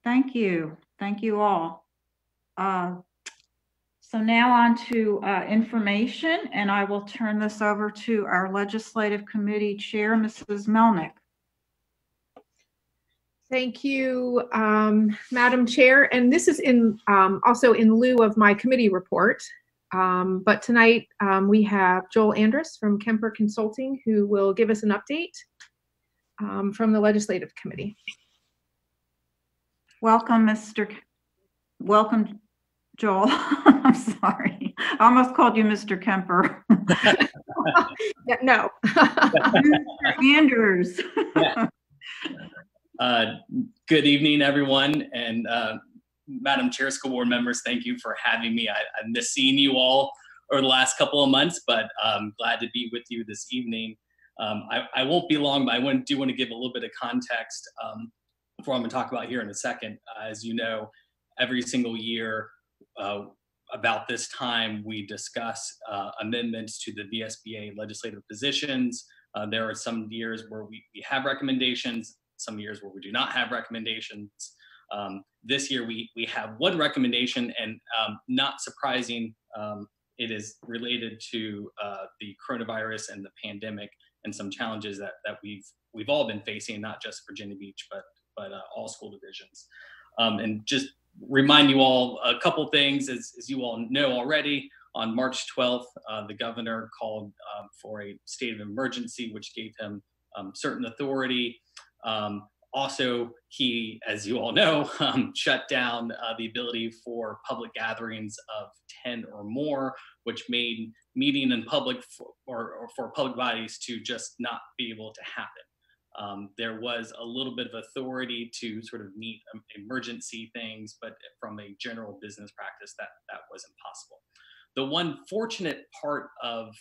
Thank you. Thank you all. Uh, So now on to uh, information, and I will turn this over to our Legislative Committee Chair, Mrs. Melnick. Thank you, um, Madam Chair. And this is in, um, also in lieu of my committee report. Um, But tonight, um, we have Joel Andrus from Kemper Consulting, who will give us an update um, from the Legislative Committee. Welcome, Mr. K- Welcome, Joel. I'm sorry. I almost called you Mr. Kemper. No. Mr. Andrus. Uh, Good evening, everyone, and uh, Madam Chair, School Board members, thank you for having me. I I missed seeing you all over the last couple of months, but I'm glad to be with you this evening. Um, I I won't be long, but I want- do want to give a little bit of context um, I'm going to talk about here in a second. Uh, As you know, every single year, uh, about this time, we discuss uh, amendments to the VSBA legislative positions. Uh, there are some years where we, we have recommendations, some years where we do not have recommendations. Um, this year we, we have one recommendation and um, not surprising, um, it is related to uh, the coronavirus and the pandemic and some challenges that, that we've, we've all been facing, not just Virginia Beach, but, but uh, all school divisions. Um, and just remind you all a couple things, as, as you all know already, on March 12th, uh, the governor called um, for a state of emergency, which gave him um, certain authority. Um, also, he, as you all know, um, shut down uh, the ability for public gatherings of 10 or more, which made meeting in public for, or, or for public bodies to just not be able to happen. Um, there was a little bit of authority to sort of meet um, emergency things, but from a general business practice, that that wasn't possible. The one fortunate part of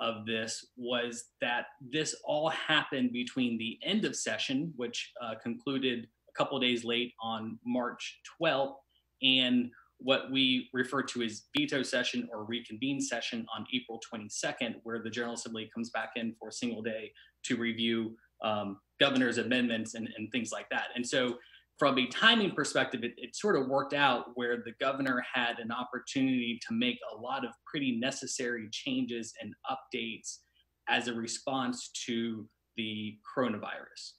of this was that this all happened between the end of session, which uh, concluded a couple days late on March 12th, and what we refer to as veto session or reconvene session on April 22nd, where the General Assembly comes back in for a single day to review um, governor's amendments and, and things like that. And so from a timing perspective, it, it, sort of worked out where the governor had an opportunity to make a lot of pretty necessary changes and updates as a response to the coronavirus.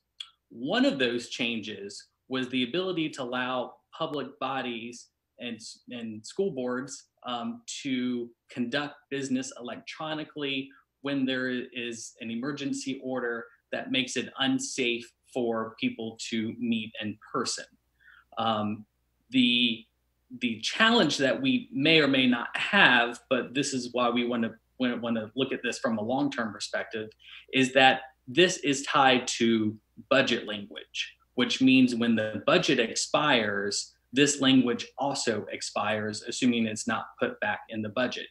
One of those changes was the ability to allow public bodies and, and school boards um, to conduct business electronically when there is an emergency order that makes it unsafe for people to meet in person. Um, the the challenge that we may or may not have, but this is why we want to want to look at this from a long term perspective, is that this is tied to budget language, which means when the budget expires, this language also expires, assuming it's not put back in the budget.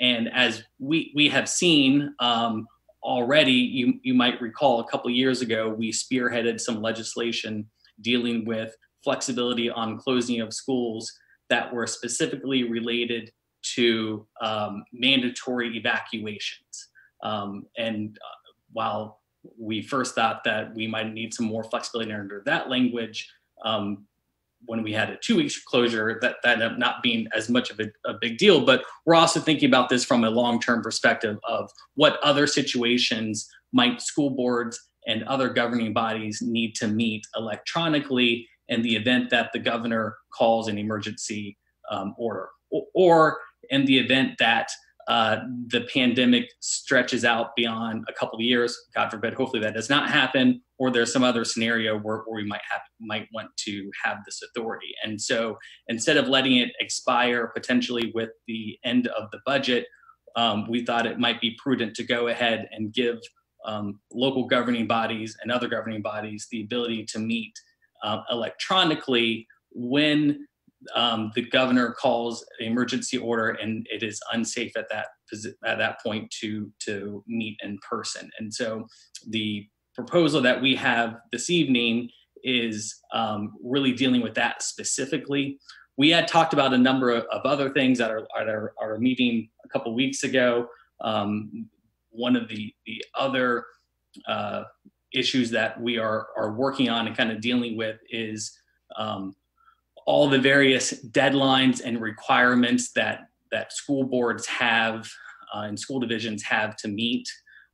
And as we we have seen um, already, you, you might recall a couple years ago, we spearheaded some legislation dealing with flexibility on closing of schools that were specifically related to um, mandatory evacuations. Um, and uh, while we first thought that we might need some more flexibility under that language, um, when we had a two weeks closure, that, that ended up not being as much of a, a big deal. But we're also thinking about this from a long term perspective of what other situations might school boards and other governing bodies need to meet electronically in the event that the governor calls an emergency um, order, or, or in the event that uh, the pandemic stretches out beyond a couple of years. God forbid, hopefully that does not happen, or there's some other scenario where, where we might have might want to have this authority. And so instead of letting it expire potentially with the end of the budget, um, we thought it might be prudent to go ahead and give um, local governing bodies and other governing bodies the ability to meet uh, electronically when um, the governor calls emergency order and it is unsafe at that at that point to to meet in person. And so the proposal that we have this evening is um, really dealing with that specifically. We had talked about a number of, of other things at our, at our, our meeting a couple weeks ago. Um, one of the, the other uh, issues that we are, are working on and kind of dealing with is um, all the various deadlines and requirements that that school boards have uh, and school divisions have to meet,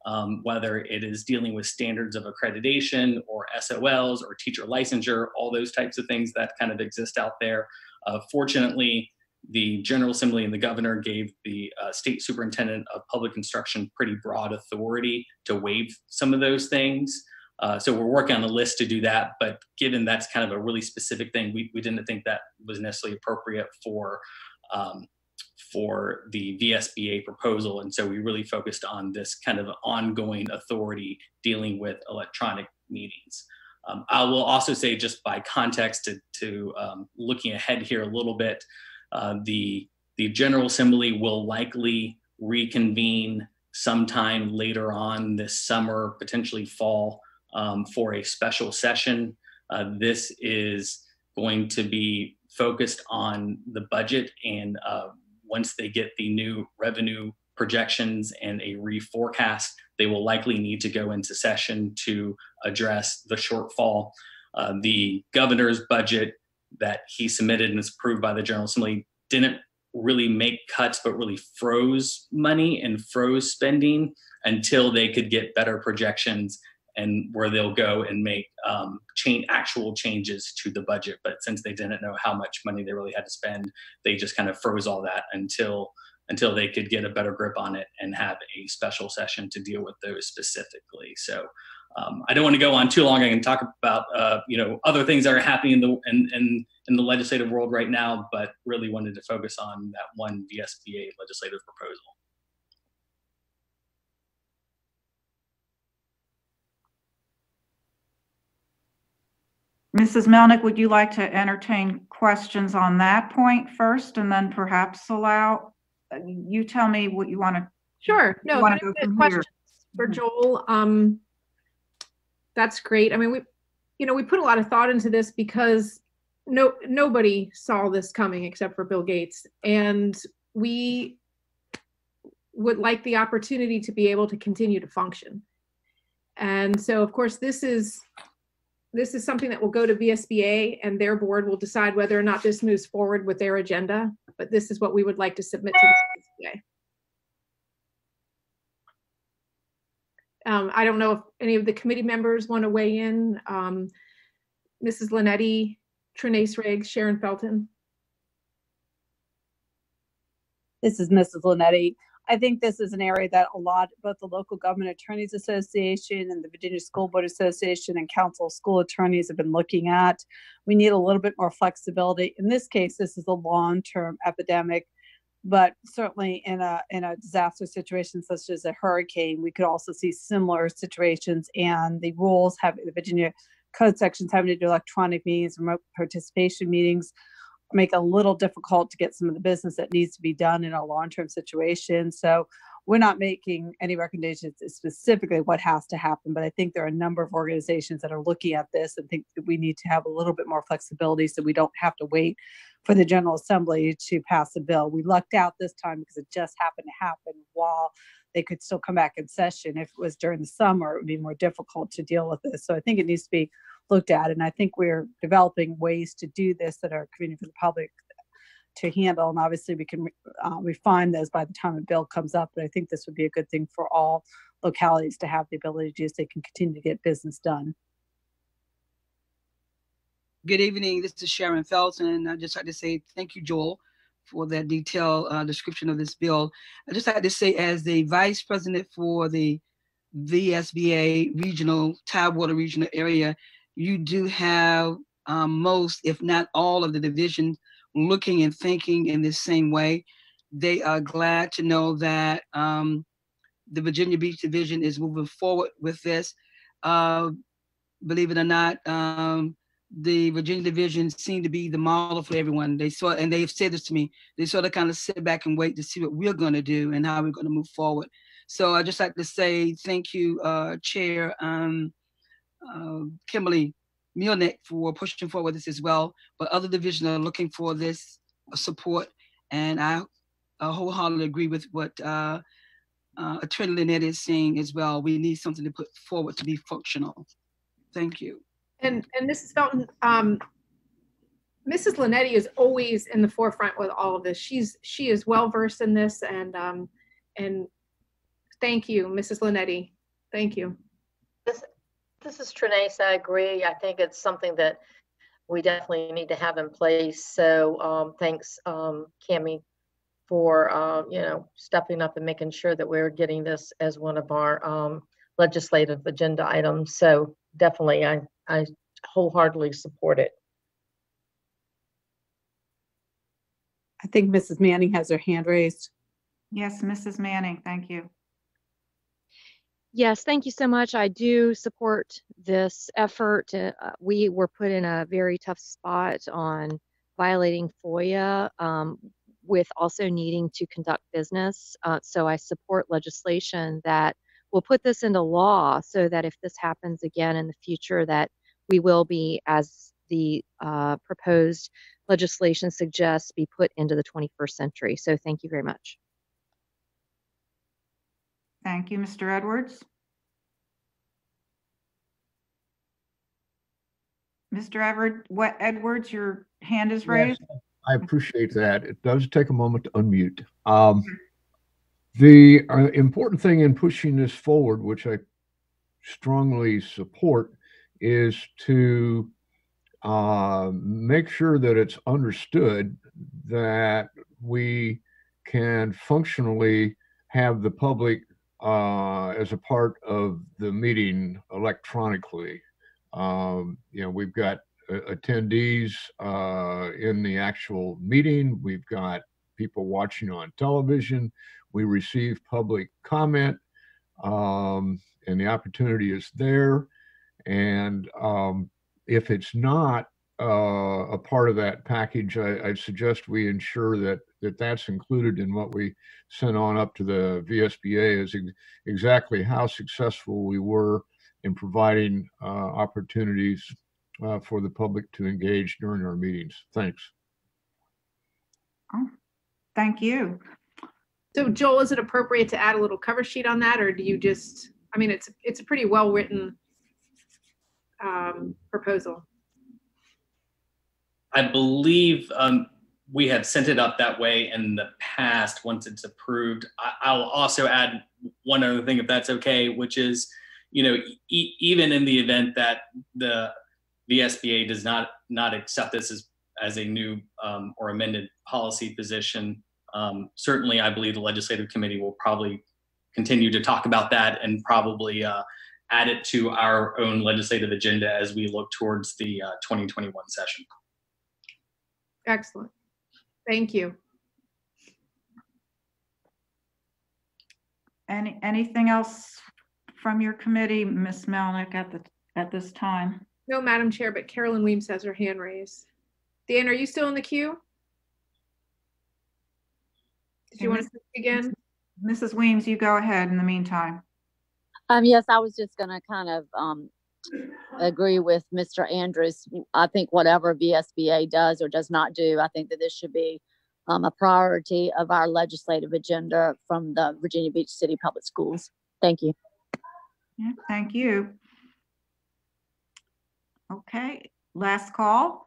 um, whether it is dealing with standards of accreditation or SOLs or teacher licensure, all those types of things that kind of exist out there. Uh, fortunately, the General Assembly and the governor gave the uh, state superintendent of public instruction pretty broad authority to waive some of those things. Uh, so we're working on a list to do that, but given that's kind of a really specific thing, we, we didn't think that was necessarily appropriate for um, for the VSBA proposal. And so we really focused on this kind of ongoing authority dealing with electronic meetings. Um, I will also say just by context to, to um, looking ahead here a little bit, uh, the, the General Assembly will likely reconvene sometime later on this summer, potentially fall, um, for a special session. Uh, this is going to be focused on the budget and uh, once they get the new revenue projections and a reforecast, they will likely need to go into session to address the shortfall. Uh, the governor's budget that he submitted and is approved by the General Assembly didn't really make cuts, but really froze money and froze spending until they could get better projections and where they'll go and make um, actual changes to the budget. But since they didn't know how much money they really had to spend, they just kind of froze all that until until they could get a better grip on it and have a special session to deal with those specifically. So um, I don't want to go on too long. I can talk about uh, you know other things that are happening in the in, in in the legislative world right now, but really wanted to focus on that one VSBA legislative proposal. Mrs. Melnick, would you like to entertain questions on that point first and then perhaps allow, uh, you tell me what you want to, Sure. No, wanna if go from questions for Mhm. Joel, um, that's great. I mean, we, you know, we put a lot of thought into this because no, nobody saw this coming except for Bill Gates. And we would like the opportunity to be able to continue to function. And so, of course, this is, this is something that will go to VSBA and their board will decide whether or not this moves forward with their agenda. But this is what we would like to submit to the VSBA. Um, I don't know if any of the committee members want to weigh in. Um, Mrs. Lannetti, Trenace Riggs, Sharon Felton. This is Mrs. Lannetti. I think this is an area that a lot, both the Local Government Attorneys Association and the Virginia School Board Association and Council of School Attorneys have been looking at. We need a little bit more flexibility. In this case, this is a long-term epidemic, but certainly in a in a disaster situation such as a hurricane, we could also see similar situations. And the rules have the Virginia code sections having to do electronic meetings, remote participation meetings make a little difficult to get some of the business that needs to be done in a long-term situation. So we're not making any recommendations specifically what has to happen, but I think there are a number of organizations that are looking at this and think that we need to have a little bit more flexibility so we don't have to wait for the General Assembly to pass a bill. We lucked out this time because it just happened to happen while they could still come back in session. If it was during the summer, it would be more difficult to deal with this. So I think it needs to be looked at. And I think we're developing ways to do this that are convenient for the public to handle. And obviously, we can uh, refine those by the time a bill comes up. But I think this would be a good thing for all localities to have the ability to do so they can continue to get business done. Good evening. This is Sharon Felton. I'd just like to say thank you, Joel, for that detailed uh, description of this bill. I'd just like to say, as the vice president for the VSBA regional, Tidewater regional area, you do have um, most, if not all, of the division looking and thinking in this same way. They are glad to know that um, the Virginia Beach Division is moving forward with this. Uh, believe it or not, um, the Virginia Division seemed to be the model for everyone. They saw, and they've said this to me, they sort of kind of sit back and wait to see what we're going to do and how we're going to move forward. So I just like to say thank you, uh, Chair um, uh, Kimberly Melnick for pushing forward this as well. But other divisions are looking for this support, and I, I wholeheartedly agree with what uh, uh, Attorney Lannetti is saying as well. We need something to put forward to be functional. Thank you. And, and Mrs. Felton, um, Mrs. Lannetti is always in the forefront with all of this. She's, she is well versed in this and, um, and thank you, Mrs. Lannetti. Thank you. This, this is Trenace. I agree. I think it's something that we definitely need to have in place. So um, thanks, um, Cami, for uh, you know stepping up and making sure that we're getting this as one of our um, legislative agenda items. So definitely, I I wholeheartedly support it. I think Mrs. Manning has her hand raised. yes, Mrs. Manning, thank you. Yes, thank you so much. I do support this effort. Uh, uh, we were put in a very tough spot on violating FOIA um, with also needing to conduct business. Uh, so I support legislation that will put this into law so that if this happens again in the future, that we will be as the uh, proposed legislation suggests be put into the 21st century. So thank you very much. Thank you, Mr. Edwards. Mr. Everett, what, Edwards, your hand is raised? Yes, I appreciate that. It does take a moment to unmute. Um, the uh, important thing in pushing this forward, which I strongly support, is to uh, make sure that it's understood that we can functionally have the public uh, as a part of the meeting electronically. Um, you know, we've got uh, attendees uh, in the actual meeting. We've got people watching on television. We receive public comment, um, and the opportunity is there. And um, if it's not uh, a part of that package, I, I suggest we ensure that that that's included in what we sent on up to the VSBA is ex- exactly how successful we were in providing uh, opportunities uh, for the public to engage during our meetings. Thanks. Thank you. So Joel, is it appropriate to add a little cover sheet on that, or do you just, I mean, it's, it's a pretty well-written um, proposal. I believe um, we have sent it up that way in the past once it's approved. I, I'll also add one other thing, if that's okay, which is, you know, e- even in the event that the the SBA does not not accept this as as a new um, or amended policy position, um, certainly I believe the legislative committee will probably continue to talk about that and probably uh, add it to our own legislative agenda as we look towards the uh, 2021 session. Excellent. Thank you. Any, anything else from your committee, Ms. Melnick, at the, at this time? No, Madam Chair, but Carolyn Weems has her hand raised. Dan, are you still in the queue? Did you want to speak again? Mrs. Weems, you go ahead in the meantime. Um, yes, I was just gonna kind of, um, agree with Mr. Andrus. I think whatever VSBA does or does not do, I think that this should be, um, a priority of our legislative agenda from the Virginia Beach City Public Schools. Thank you. Yeah, Thank you. Okay, last call.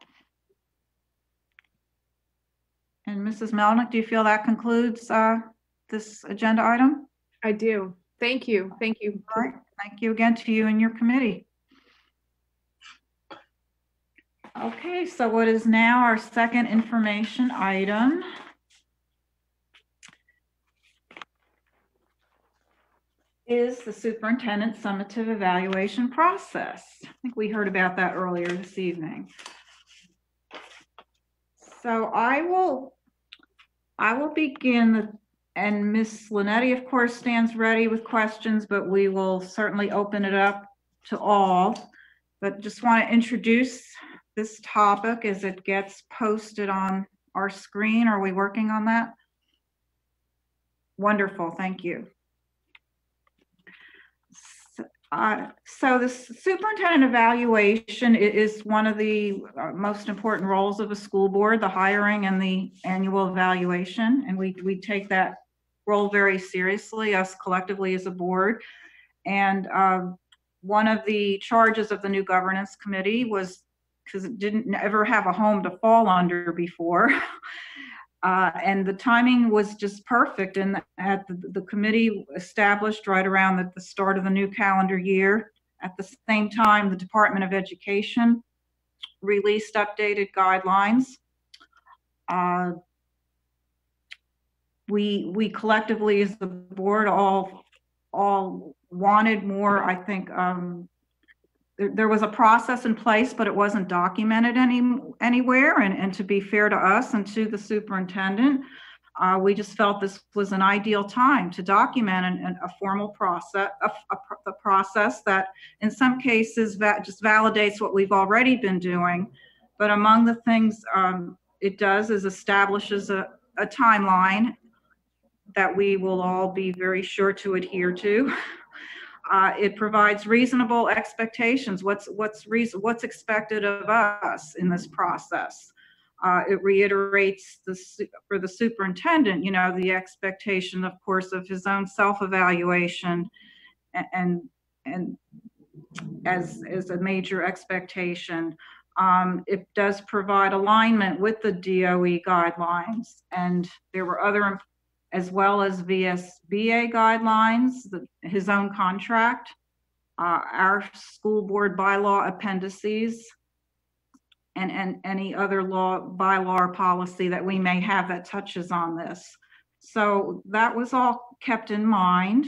And Mrs. Melnick, do you feel that concludes uh, this agenda item? I do. Thank you. Thank you. All right, thank you again to you and your committee. Okay, so what is now our second information item? Is the superintendent summative evaluation process. I think we heard about that earlier this evening. So I will, I will begin the and Ms. Lannetti, of course, stands ready with questions, but we will certainly open it up to all. But just want to introduce this topic as it gets posted on our screen. Are we working on that? Wonderful, thank you. Uh, So the superintendent evaluation is one of the uh, most important roles of a school board, the hiring and the annual evaluation. And we, we take that role very seriously, us collectively as a board. And um, one of the charges of the new governance committee was, because it didn't ever have a home to fall under before. Uh, and the timing was just perfect and at the, the committee established right around the, the start of the new calendar year. At the same time, the Department of Education released updated guidelines. Uh, we we collectively as the board all all wanted more i think um there, there was a process in place but it wasn't documented any anywhere. And and to be fair to us and to the superintendent uh, we just felt this was an ideal time to document an, an, a formal process a, a, a process that in some cases that just validates what we've already been doing. But among the things um, it does is establishes a, a timeline that we will all be very sure to adhere to. Uh, it provides reasonable expectations. What's what's reason what's expected of us in this process. Uh, it reiterates the for the superintendent, you know, the expectation, of course, of his own self-evaluation, and and as as a major expectation. Um, it does provide alignment with the DOE guidelines, and there were other, as well as VSBA guidelines, the, his own contract, uh, our school board bylaw appendices, and, and any other law, bylaw or policy that we may have that touches on this. So that was all kept in mind.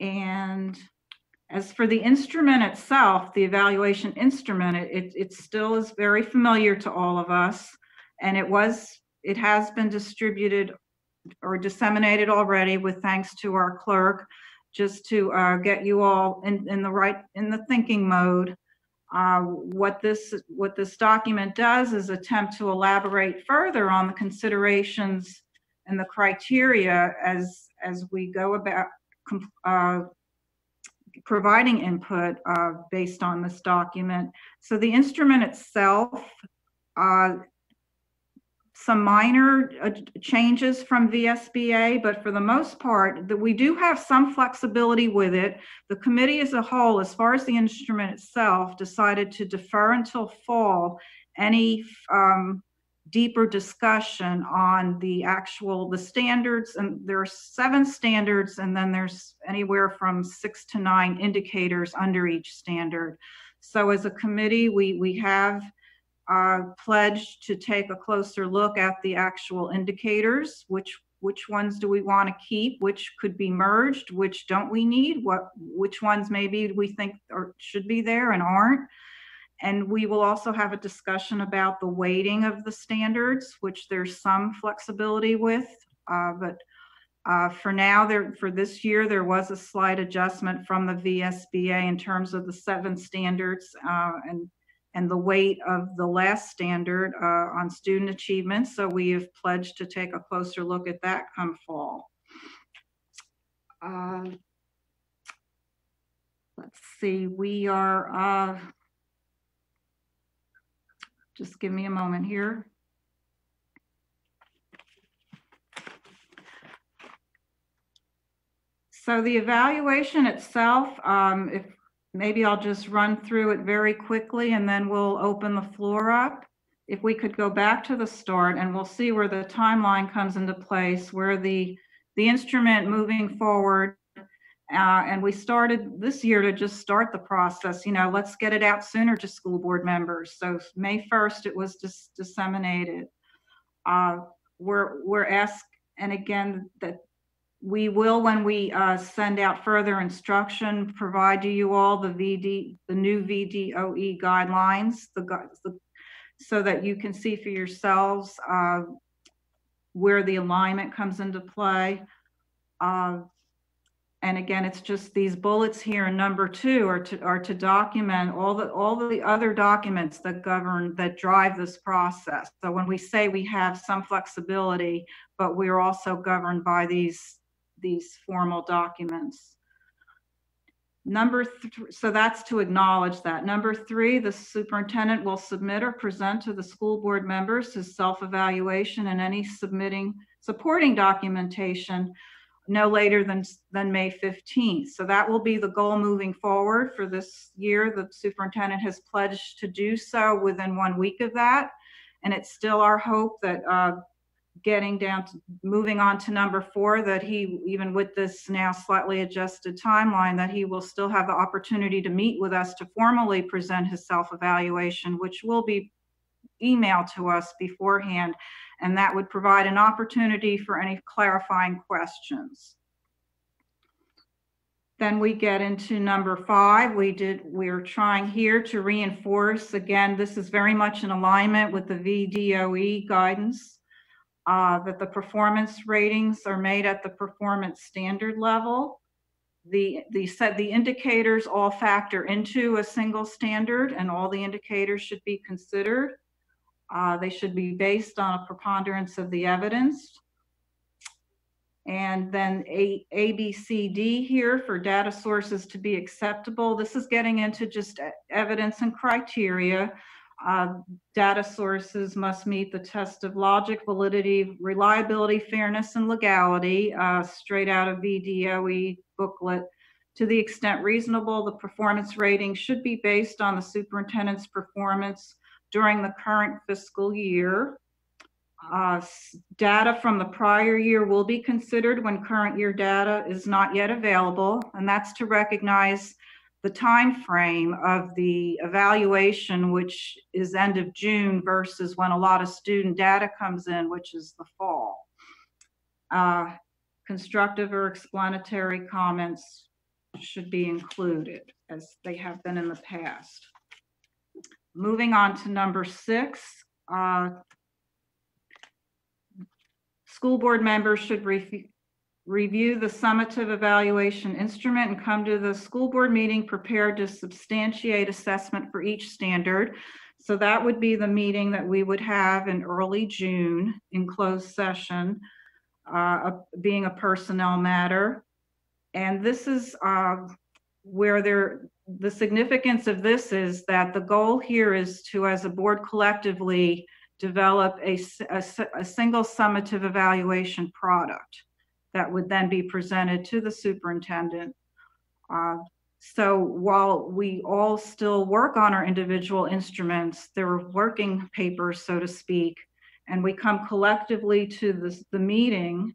And as for the instrument itself, the evaluation instrument, it, it, it still is very familiar to all of us. And it was, it has been distributed or disseminated already with thanks to our clerk, just to uh, get you all in, in the right, in the thinking mode. Uh, What this, what this document does is attempt to elaborate further on the considerations and the criteria as, as we go about uh, providing input uh, based on this document. So the instrument itself, uh, some minor uh, changes from VSBA, but for the most part, that we do have some flexibility with it. The committee as a whole, as far as the instrument itself, decided to defer until fall any um, deeper discussion on the actual, the standards, and there are seven standards, and then there's anywhere from six to nine indicators under each standard. So as a committee, we, we have uh, pledged to take a closer look at the actual indicators, which, which ones do we want to keep, which could be merged, which don't we need, what, which ones maybe we think or should be there and aren't. And we will also have a discussion about the weighting of the standards, which there's some flexibility with. Uh, but uh, for now, there for this year, there was a slight adjustment from the VSBA in terms of the seven standards uh, and and the weight of the last standard uh, on student achievement. So we have pledged to take a closer look at that come fall. Uh, let's see, we are. Uh, just give me a moment here. So the evaluation itself, um, if maybe I'll just run through it very quickly and then we'll open the floor up. If we could go back to the start and we'll see where the timeline comes into place, where the, the instrument moving forward. Uh, and we started this year to just start the process, you know, let's get it out sooner to school board members. So May 1st, it was just disseminated. Uh, we're, we're asked, and again, that we will, when we uh, send out further instruction, provide to you all the VD, the new VDOE guidelines, the, the so that you can see for yourselves uh, where the alignment comes into play. Uh, and again, it's just these bullets here in number two are to are to document all the all the other documents that govern that drive this process. So when we say we have some flexibility, but we're also governed by these these formal documents. Number, so that's to acknowledge that. Number three, the superintendent will submit or present to the school board members his self-evaluation and any submitting, supporting documentation no later than, than May 15th. So that will be the goal moving forward for this year. The superintendent has pledged to do so within one week of that. And it's still our hope that uh, getting down to moving on to number four, that he, even with this now slightly adjusted timeline, that he will still have the opportunity to meet with us to formally present his self-evaluation, which will be emailed to us beforehand. And that would provide an opportunity for any clarifying questions. Then we get into number five. We did, we're trying here to reinforce, again, this is very much in alignment with the VDOE guidance uh, that the performance ratings are made at the performance standard level. The, the set, the indicators all factor into a single standard and all the indicators should be considered. Uh, they should be based on a preponderance of the evidence. And then A, A, B, C, D here for data sources to be acceptable. This is getting into just evidence and criteria. Uh, Data sources must meet the test of logic, validity, reliability, fairness, and legality, uh, straight out of VDOE booklet. To the extent reasonable, the performance rating should be based on the superintendent's performance during the current fiscal year. Uh, Data from the prior year will be considered when current year data is not yet available, and that's to recognize the time frame of the evaluation, which is end of June versus when a lot of student data comes in, which is the fall. Uh, Constructive or explanatory comments should be included as they have been in the past. Moving on to number six, uh, school board members should ref- review the summative evaluation instrument and come to the school board meeting prepared to substantiate assessment for each standard. So that would be the meeting that we would have in early June in closed session, uh, being a personnel matter. And this is uh, where there, the significance of this is that the goal here is to, as a board collectively, develop a single summative evaluation product that would then be presented to the superintendent. Uh, So while we all still work on our individual instruments, they're working papers, so to speak, and we come collectively to this, the meeting,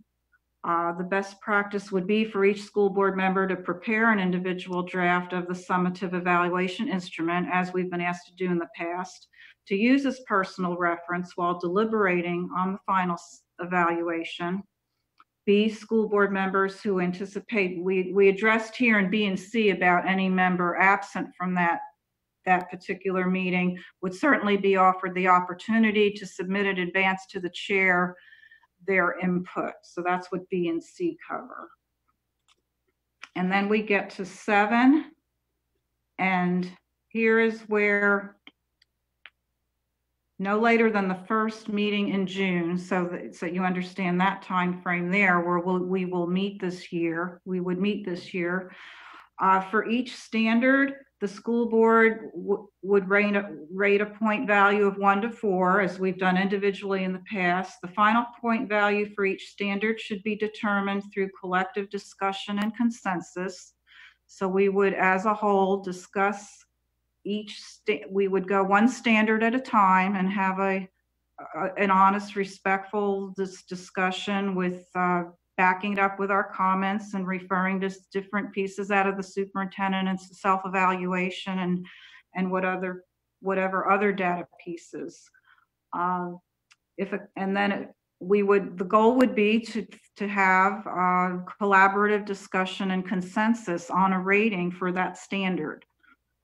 uh, the best practice would be for each school board member to prepare an individual draft of the summative evaluation instrument, as we've been asked to do in the past, to use as personal reference while deliberating on the final evaluation. B, school board members who anticipate, we, we addressed here in B and C about any member absent from that, that particular meeting would certainly be offered the opportunity to submit in advance to the chair their input. So that's what B and C cover. And then we get to seven. And here is where no later than the first meeting in June, so that, so you understand that time frame there, where we'll, we will meet this year, we would meet this year. Uh, for each standard, the school board w- would rate, a- rate a point value of one to four, as we've done individually in the past. The final point value for each standard should be determined through collective discussion and consensus. So we would, as a whole, discuss each, we would go one standard at a time and have a, a- an honest, respectful dis- discussion with, uh, backing it up with our comments and referring to different pieces out of the superintendent superintendent's self-evaluation and, and what other, whatever other data pieces. Um, If, it- and then it- we would, the goal would be to, to have uh, collaborative discussion and consensus on a rating for that standard.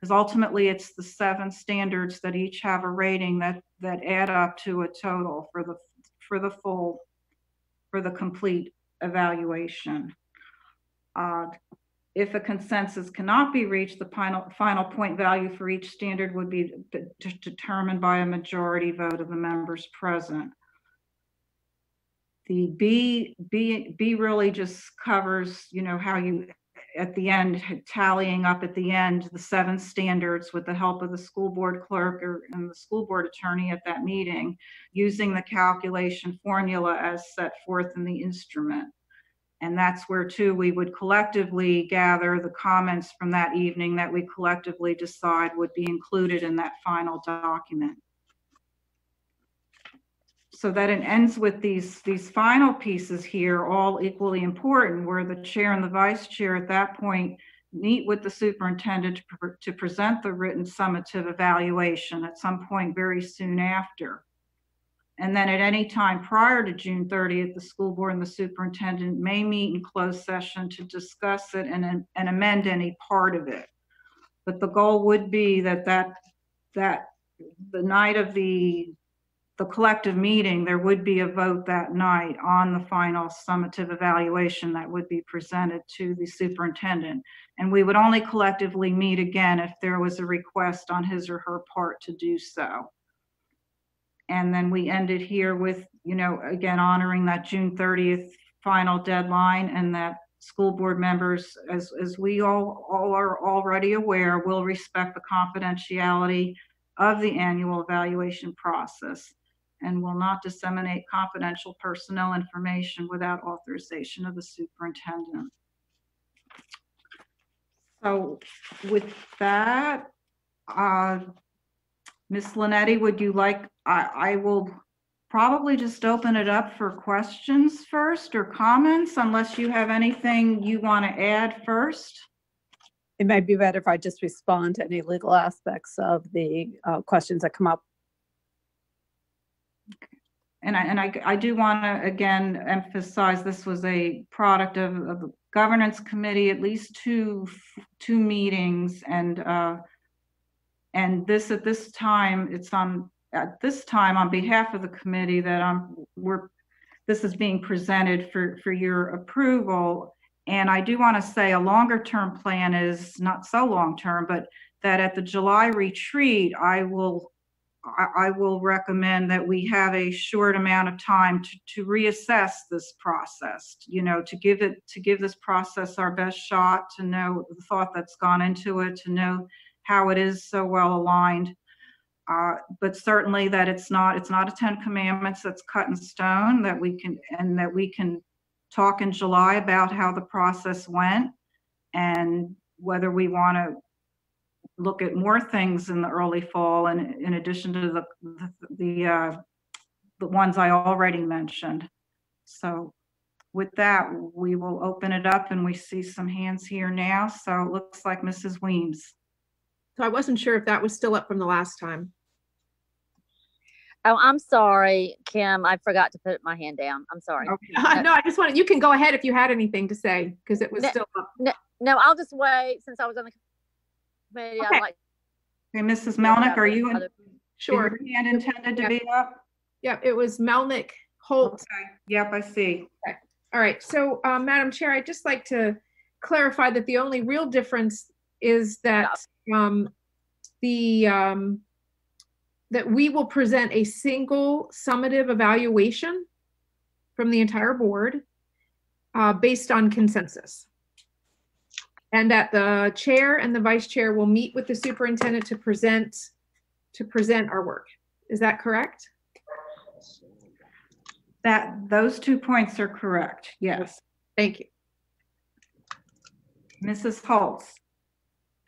Because ultimately, it's the seven standards that each have a rating that, that add up to a total for the, for the full, for the complete evaluation. Uh, If a consensus cannot be reached, the final, final point value for each standard would be de- de- determined by a majority vote of the members present. The B, B, B really just covers, you know, how you, at the end, tallying up at the end, the seven standards with the help of the school board clerk or, and the school board attorney at that meeting, using the calculation formula as set forth in the instrument. And that's where too, we would collectively gather the comments from that evening that we collectively decide would be included in that final document. So that it ends with these, these final pieces here, all equally important, where the chair and the vice chair at that point meet with the superintendent to, pre- to present the written summative evaluation at some point very soon after. And then at any time prior to June 30th, the school board and the superintendent may meet in closed session to discuss it and, and amend any part of it. But the goal would be that that, that the night of the, the collective meeting, there would be a vote that night on the final summative evaluation that would be presented to the superintendent. And we would only collectively meet again if there was a request on his or her part to do so. And then we ended here with, you know, again, honoring that June 30th final deadline and that school board members, as, as we all, all are already aware, will respect the confidentiality of the annual evaluation process and will not disseminate confidential personnel information without authorization of the superintendent. So with that, uh, Ms. Lannetti, would you like, I, I will probably just open it up for questions first or comments unless you have anything you want to add first. It might be better if I just respond to any legal aspects of the uh, questions that come up. And I, and I, I do want to again emphasize this was a product of, of the governance committee, at least two, two meetings and, uh, and this, at this time, it's on, at this time, on behalf of the committee that I'm, we're, this is being presented for, for your approval. And I do want to say a longer term plan is not so long term, but that at the July retreat, I will I, will recommend that we have a short amount of time to, to reassess this process, you know, to give it, to give this process our best shot, to know the thought that's gone into it, to know how it is so well aligned. Uh, but certainly that it's not, it's not a Ten Commandments that's cut in stone, that we can, and that we can talk in July about how the process went and whether we want to look at more things in the early fall and in addition to the, the, the, uh, the ones I already mentioned. So with that, we will open it up and we see some hands here now. So it looks like Mrs. Weems. So I wasn't sure if that was still up from the last time. Oh, I'm sorry, Kim. I forgot to put my hand down. I'm sorry. Uh, No, I just wanted, you can go ahead if you had anything to say, because it was No, still up. No, no, I'll just wait since I was on the committee. Okay. I'd like. Okay, Mrs. Melnick, are you, in- Sure. is your hand intended to be up? Yep, it was Melnick, Holt, Okay, yep, I see. All right, so, uh, Madam Chair, I'd just like to clarify that the only real difference is that, um, the, um, that we will present a single summative evaluation from the entire board, uh, based on consensus. And that the chair and the vice chair will meet with the superintendent to present, to present our work. Is that correct? That, those two points are correct, yes. Thank you. Mrs. Holtz?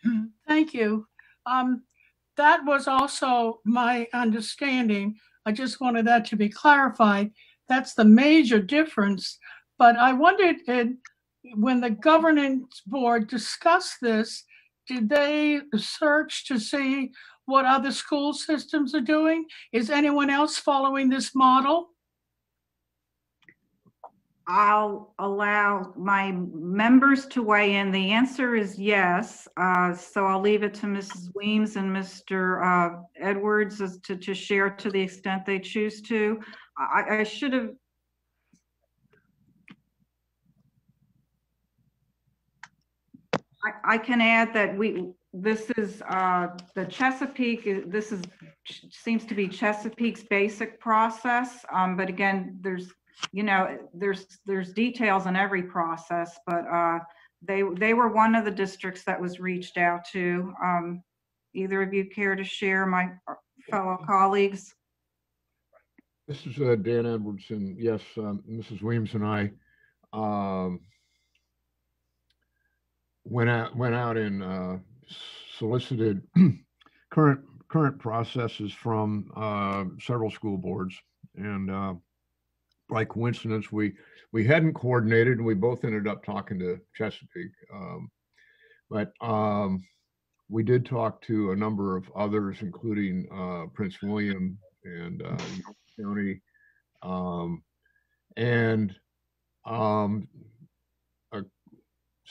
Thank you. Um, that was also my understanding. I just wanted that to be clarified. That's the major difference. But I wondered, when the governance board discussed this, did they search to see what other school systems are doing? Is anyone else following this model? I'll allow my members to weigh in. The answer is yes. Uh, So I'll leave it to Mrs. Weems and Mr. uh, Edwards as to, to share to the extent they choose to. I, I should have. I, can add that we, this is uh, the Chesapeake, this is, seems to be Chesapeake's basic process. Um, But again, there's you know, there's, there's details in every process, but uh, they, they were one of the districts that was reached out to. Um, Either of you care to share, my fellow colleagues? This is uh, Dan Edwardson. Yes, um, Mrs. Weems and I um, went out went out and uh, solicited current current processes from uh, several school boards, and uh, by coincidence, we we hadn't coordinated, and we both ended up talking to Chesapeake. Um, but um, we did talk to a number of others, including uh, Prince William and uh, York County, um, and um,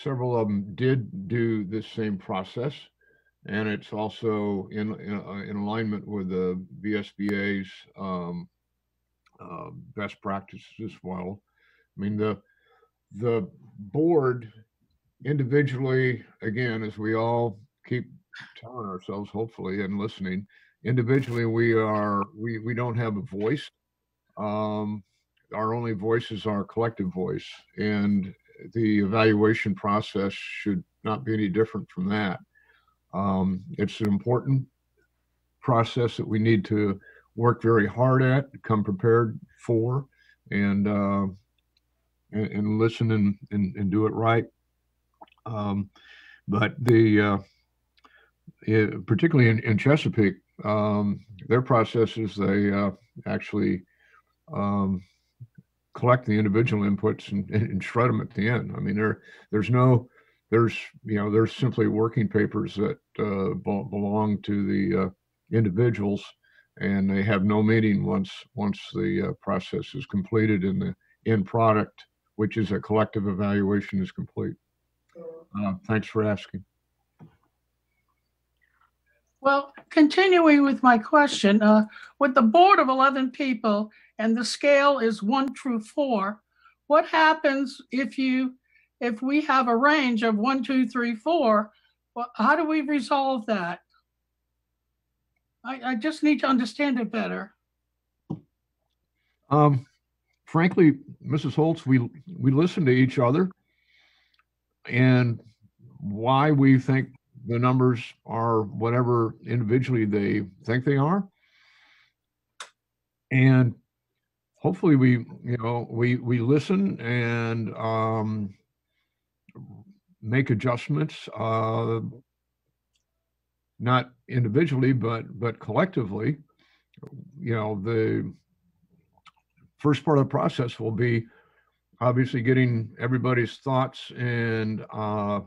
several of them did do this same process, and it's also in in, uh, in alignment with the VSBA's um, uh, best practices as well. I mean, the the board individually, again, as we all keep telling ourselves, hopefully, and listening, individually, we are we we don't have a voice. Um, our only voice is our collective voice, and the evaluation process should not be any different from that. Um, it's an important process that we need to work very hard at, come prepared for, and uh, and, and listen and, and and do it right. Um, but the uh, eh, particularly in, in Chesapeake, um, their process is they uh, actually um, collect the individual inputs and, and shred them at the end. I mean, there there's no there's you know there's simply working papers that uh, belong to the uh, individuals, and they have no meaning once once the uh, process is completed and the end product, which is a collective evaluation, is complete. Uh, thanks for asking. Well, continuing with my question, uh, with the board of 11 people and the scale is one through four, what happens if you, if we have a range of one, two, three, four? Well, how do we resolve that? I, I just need to understand it better. Um, frankly, Mrs. Holtz, we we listen to each other, and why we think the numbers are whatever individually they think they are, and hopefully we you know we we listen and um, make adjustments. Uh, not individually, but but collectively. You know the first part of the process will be obviously getting everybody's thoughts and uh,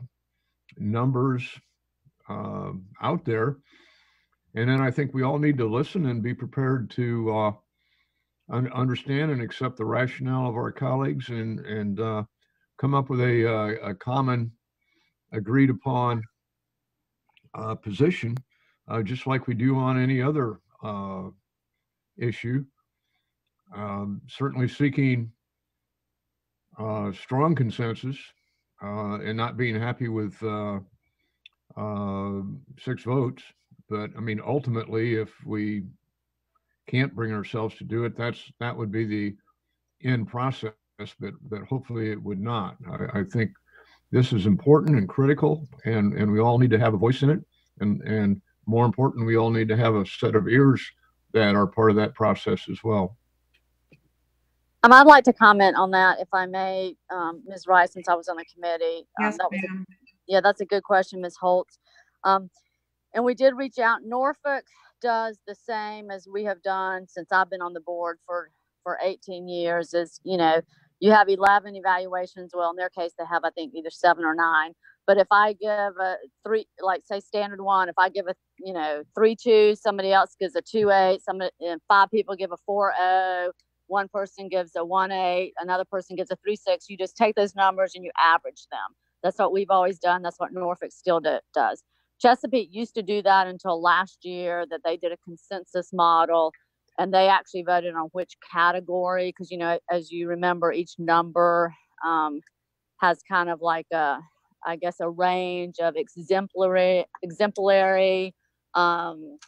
numbers uh, out there. And then I think we all need to listen and be prepared to uh, understand and accept the rationale of our colleagues and, and uh, come up with a, uh, a common agreed upon uh, position, uh, just like we do on any other uh, issue um, certainly seeking uh, strong consensus and not being happy with six votes. But I mean, ultimately, if we can't bring ourselves to do it, that's that would be the end process. But but hopefully, it would not. I, I think this is important and critical, and and we all need to have a voice in it. And and more important, we all need to have a set of ears that are part of that process as well. Um, I'd like to comment on that, if I may, um, Ms. Rice, since I was on the committee. Um, Yes, that a- Yeah, that's a good question, Ms. Holtz. Um, and we did reach out. Norfolk does the same as we have done since I've been on the board for, for 18 years is, you know, you have 11 evaluations. Well, in their case, they have, I think, either seven or nine. But if I give a three, like say standard one, if I give a, you know, three, two, somebody else gives a two, eight, and five people give a four, oh, one person gives a one, eight, another person gives a three, six, you just take those numbers and you average them. That's what we've always done. That's what Norfolk still do, does. Chesapeake used to do that until last year that they did a consensus model and they actually voted on which category because you know as you remember each number um, has kind of like a i guess a range of exemplary exemplary um,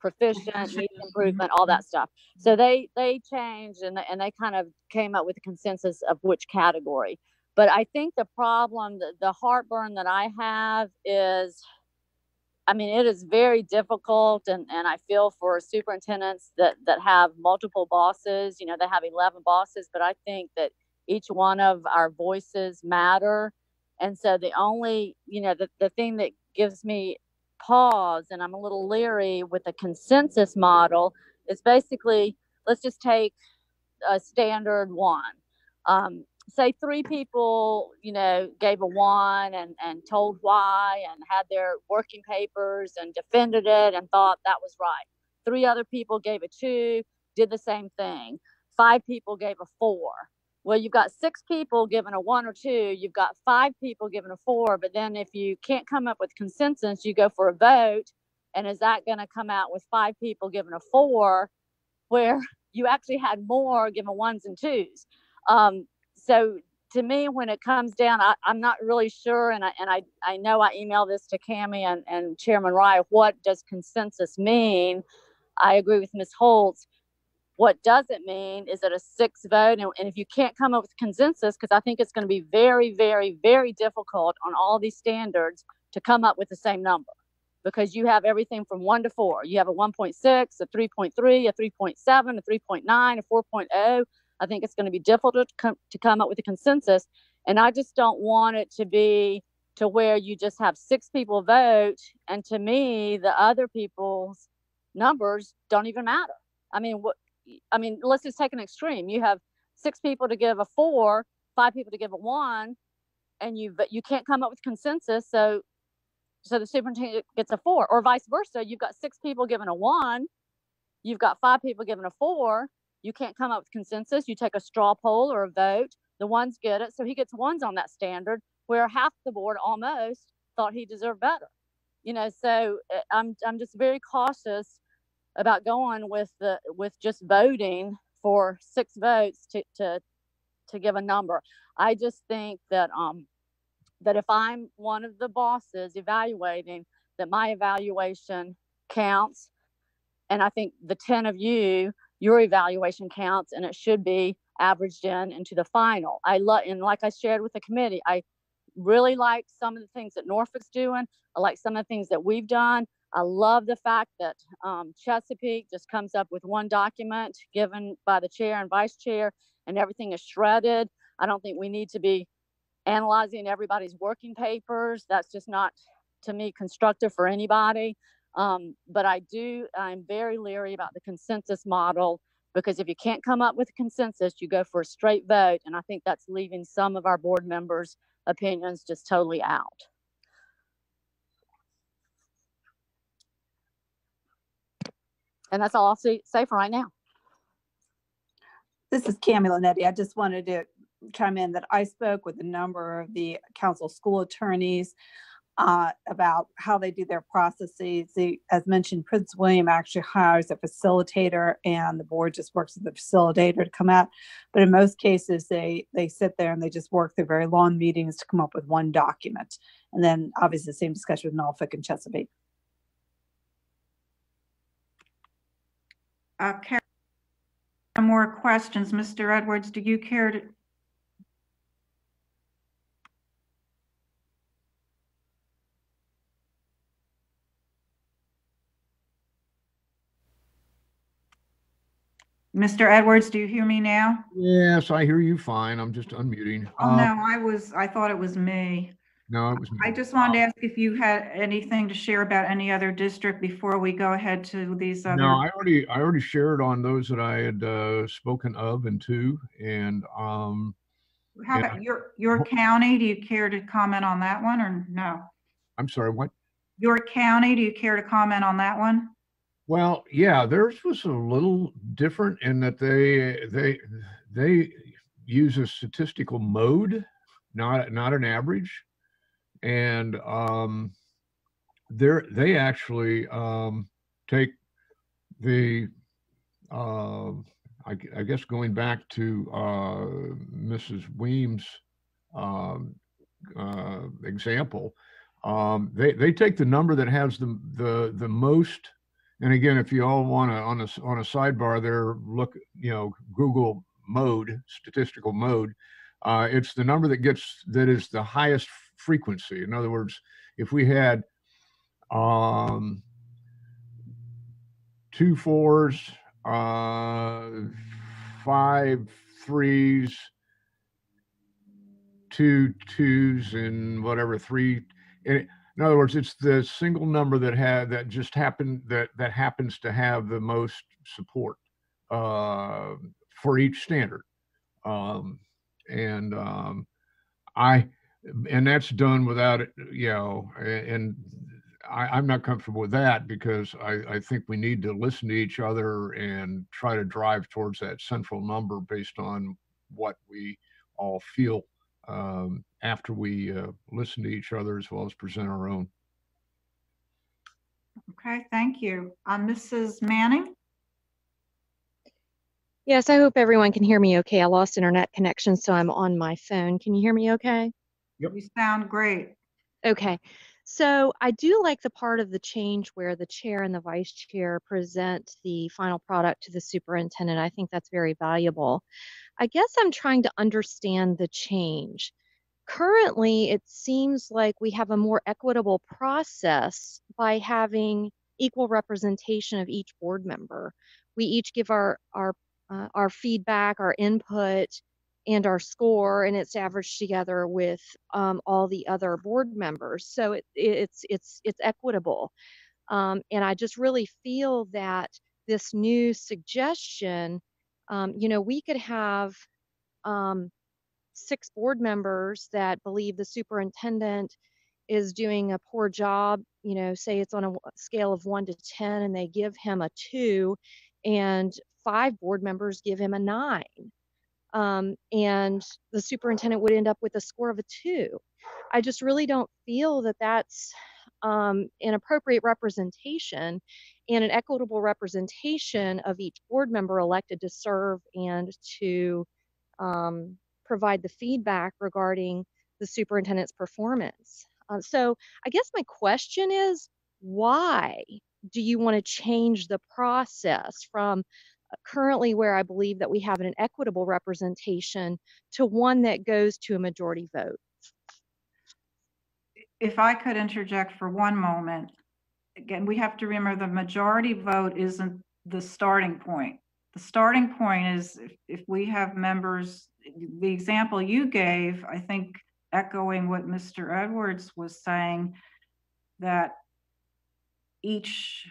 proficient needs improvement all that stuff. So they they changed and, they- and they kind of came up with a consensus of which category. But i think the problem the, the heartburn that i have is I mean, it is very difficult and, and I feel for superintendents that, that have multiple bosses, you know, they have 11 bosses, but I think that each one of our voices matter. And so the only, you know, the, the thing that gives me pause and I'm a little leery with a consensus model is basically, let's just take a standard one. Um, say three people, you know, gave a one and, and told why and had their working papers and defended it and thought that was right. Three other people gave a two, did the same thing. Five people gave a four. Well, you've got six people giving a one or two, you've got five people giving a four, but then if you can't come up with consensus, you go for a vote. And is that going to come out with five people giving a four where you actually had more giving ones and twos? Um, so to me, when it comes down, I, I'm not really sure, and I and I, I know I emailed this to Cami and, and Chairman Rye. What does consensus mean? I agree with Ms. Holtz. What does it mean is it a six vote, and, and if you can't come up with consensus, because I think it's going to be very, very, very difficult on all these standards to come up with the same number. Because you have everything from one to four. You have a 1.6, a 3.3, a 3.7, a 3.9, a 4.0. I think it's going to be difficult to come, to come up with a consensus. And I just don't want it to be to where you just have six people vote. And to me, the other people's numbers don't even matter. I mean, what, I mean, let's just take an extreme. You have six people to give a four, five people to give a one, and you, but you can't come up with consensus. So, so the superintendent gets a four or vice versa. You've got six people giving a one. You've got five people giving a four. You can't come up with consensus. You take a straw poll or a vote. The ones get it. So he gets ones on that standard where half the board almost thought he deserved better. You know, so uh, I'm, I'm just very cautious about going with the, with just voting for six votes to, to, to give a number. I just think that, um, that if I'm one of the bosses evaluating, that my evaluation counts. And I think the 10 of you, your evaluation counts and it should be averaged in into the final. I love, and like I shared with the committee, I really like some of the things that Norfolk's doing. I like some of the things that we've done. I love the fact that um, Chesapeake just comes up with one document given by the chair and vice chair, and everything is shredded. I don't think we need to be analyzing everybody's working papers. That's just not, to me, constructive for anybody. Um, but I do, I'm very leery about the consensus model because if you can't come up with a consensus, you go for a straight vote. And I think that's leaving some of our board members' opinions just totally out. And that's all I'll say, say for right now. This is Cami Lannetti. I just wanted to chime in that I spoke with a number of the council school attorneys uh, about how they do their processes. They, as mentioned, Prince William actually hires a facilitator and the board just works with the facilitator to come out. But in most cases, they, they sit there and they just work through very long meetings to come up with one document. And then obviously the same discussion with Norfolk and Chesapeake. Uh, more questions. Mr. Edwards, do you care to? Mr. Edwards, do you hear me now? Yes, I hear you fine. I'm just unmuting. Oh, Uh, no, I was, I thought it was me. No, it was me. I just wanted to ask if you had anything to share about any other district before we go ahead to these other. No, I already, I already shared on those that I had uh, spoken of and to, and um, How about your, York County? Do you care to comment on that one or no? I'm sorry, what? York County, do you care to comment on that one? Well, yeah, theirs was a little different in that they, they, they use a statistical mode, not, not an average. And um, they're, they actually um, take the, uh, I, I guess going back to uh, Mrs. Weems' um, uh, example, um, they, they take the number that has the, the, the most and again, if you all want to, on a, on a sidebar there, look, you know, Google mode, statistical mode. Uh, it's the number that gets, that is the highest frequency. In other words, if we had, um, two fours, uh, five threes, two twos and whatever, three, and in other words, it's the single number that had, that just happened, that, that happens to have the most support uh, for each standard. Um, and um, I, and that's done without, it, you know, and I, I'm not comfortable with that because I, I think we need to listen to each other and try to drive towards that central number based on what we all feel um, after we uh, listen to each other as well as present our own. Okay, thank you. Uh, Mrs. Manning? Yes, I hope everyone can hear me okay. I lost internet connection, so I'm on my phone. Can you hear me okay? Yep. You sound great. Okay. So I do like the part of the change where the chair and the vice chair present the final product to the superintendent. I think that's very valuable. I guess I'm trying to understand the change. Currently, it seems like we have a more equitable process by having equal representation of each board member. We each give our our uh, our feedback, our input, and our score, and it's averaged together with um, all the other board members. So it, it's it's it's equitable, um, and I just really feel that this new suggestion, um, you know, we could have um, six board members that believe the superintendent is doing a poor job, you know, say it's on a scale of one to 10 and they give him a two, and five board members give him a nine. Um, and the superintendent would end up with a score of a two. I just really don't feel that that's um, an appropriate representation and an equitable representation of each board member elected to serve and to um, provide the feedback regarding the superintendent's performance. Uh, so I guess my question is, why do you want to change the process from currently where I believe that we have an equitable representation to one that goes to a majority vote? If I could interject for one moment, again, we have to remember the majority vote isn't the starting point. The starting point is if, if we have members, the example you gave, I think echoing what Mr. Edwards was saying, that each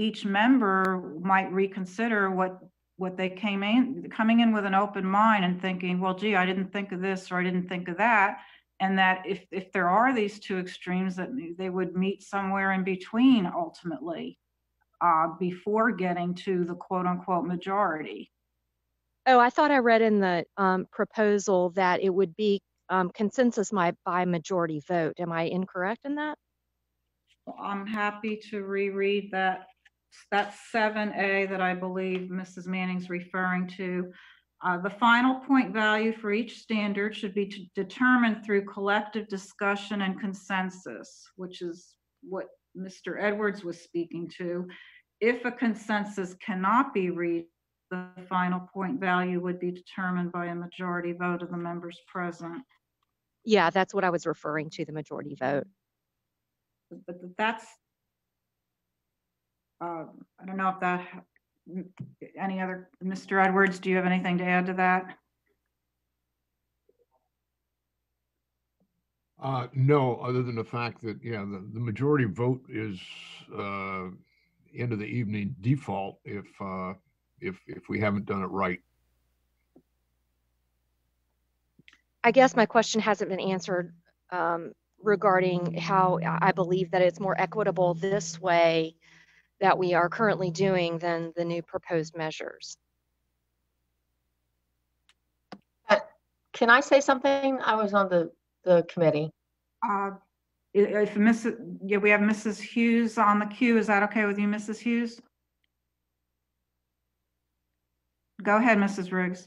each member might reconsider what what they came in coming in with an open mind and thinking well gee i didn't think of this or i didn't think of that and that if if there are these two extremes that they would meet somewhere in between ultimately uh, before getting to the quote unquote majority Oh, I thought I read in the um, proposal that it would be um, consensus my, by majority vote. Am I incorrect in that? i'm happy to reread that that's 7a that i believe mrs manning's referring to uh, the final point value for each standard should be t- determined through collective discussion and consensus, which is what Mr. Edwards was speaking to. If a consensus cannot be reached, the final point value would be determined by a majority vote of the members present. Yeah, that's what I was referring to, the majority vote. But that's, uh, I don't know if that any other, Mr. Edwards, do you have anything to add to that? Uh, no, other than the fact that, yeah, the, the majority vote is, uh, end of the evening default if, uh, if, if we haven't done it right. I guess my question hasn't been answered um, regarding how I believe that it's more equitable this way that we are currently doing than the new proposed measures. Can I say something? I was on the, the committee. Uh, If Mrs., yeah, we have Mrs. Hughes on the queue. Is that okay with you, Mrs. Hughes? Go ahead, Mrs. Riggs.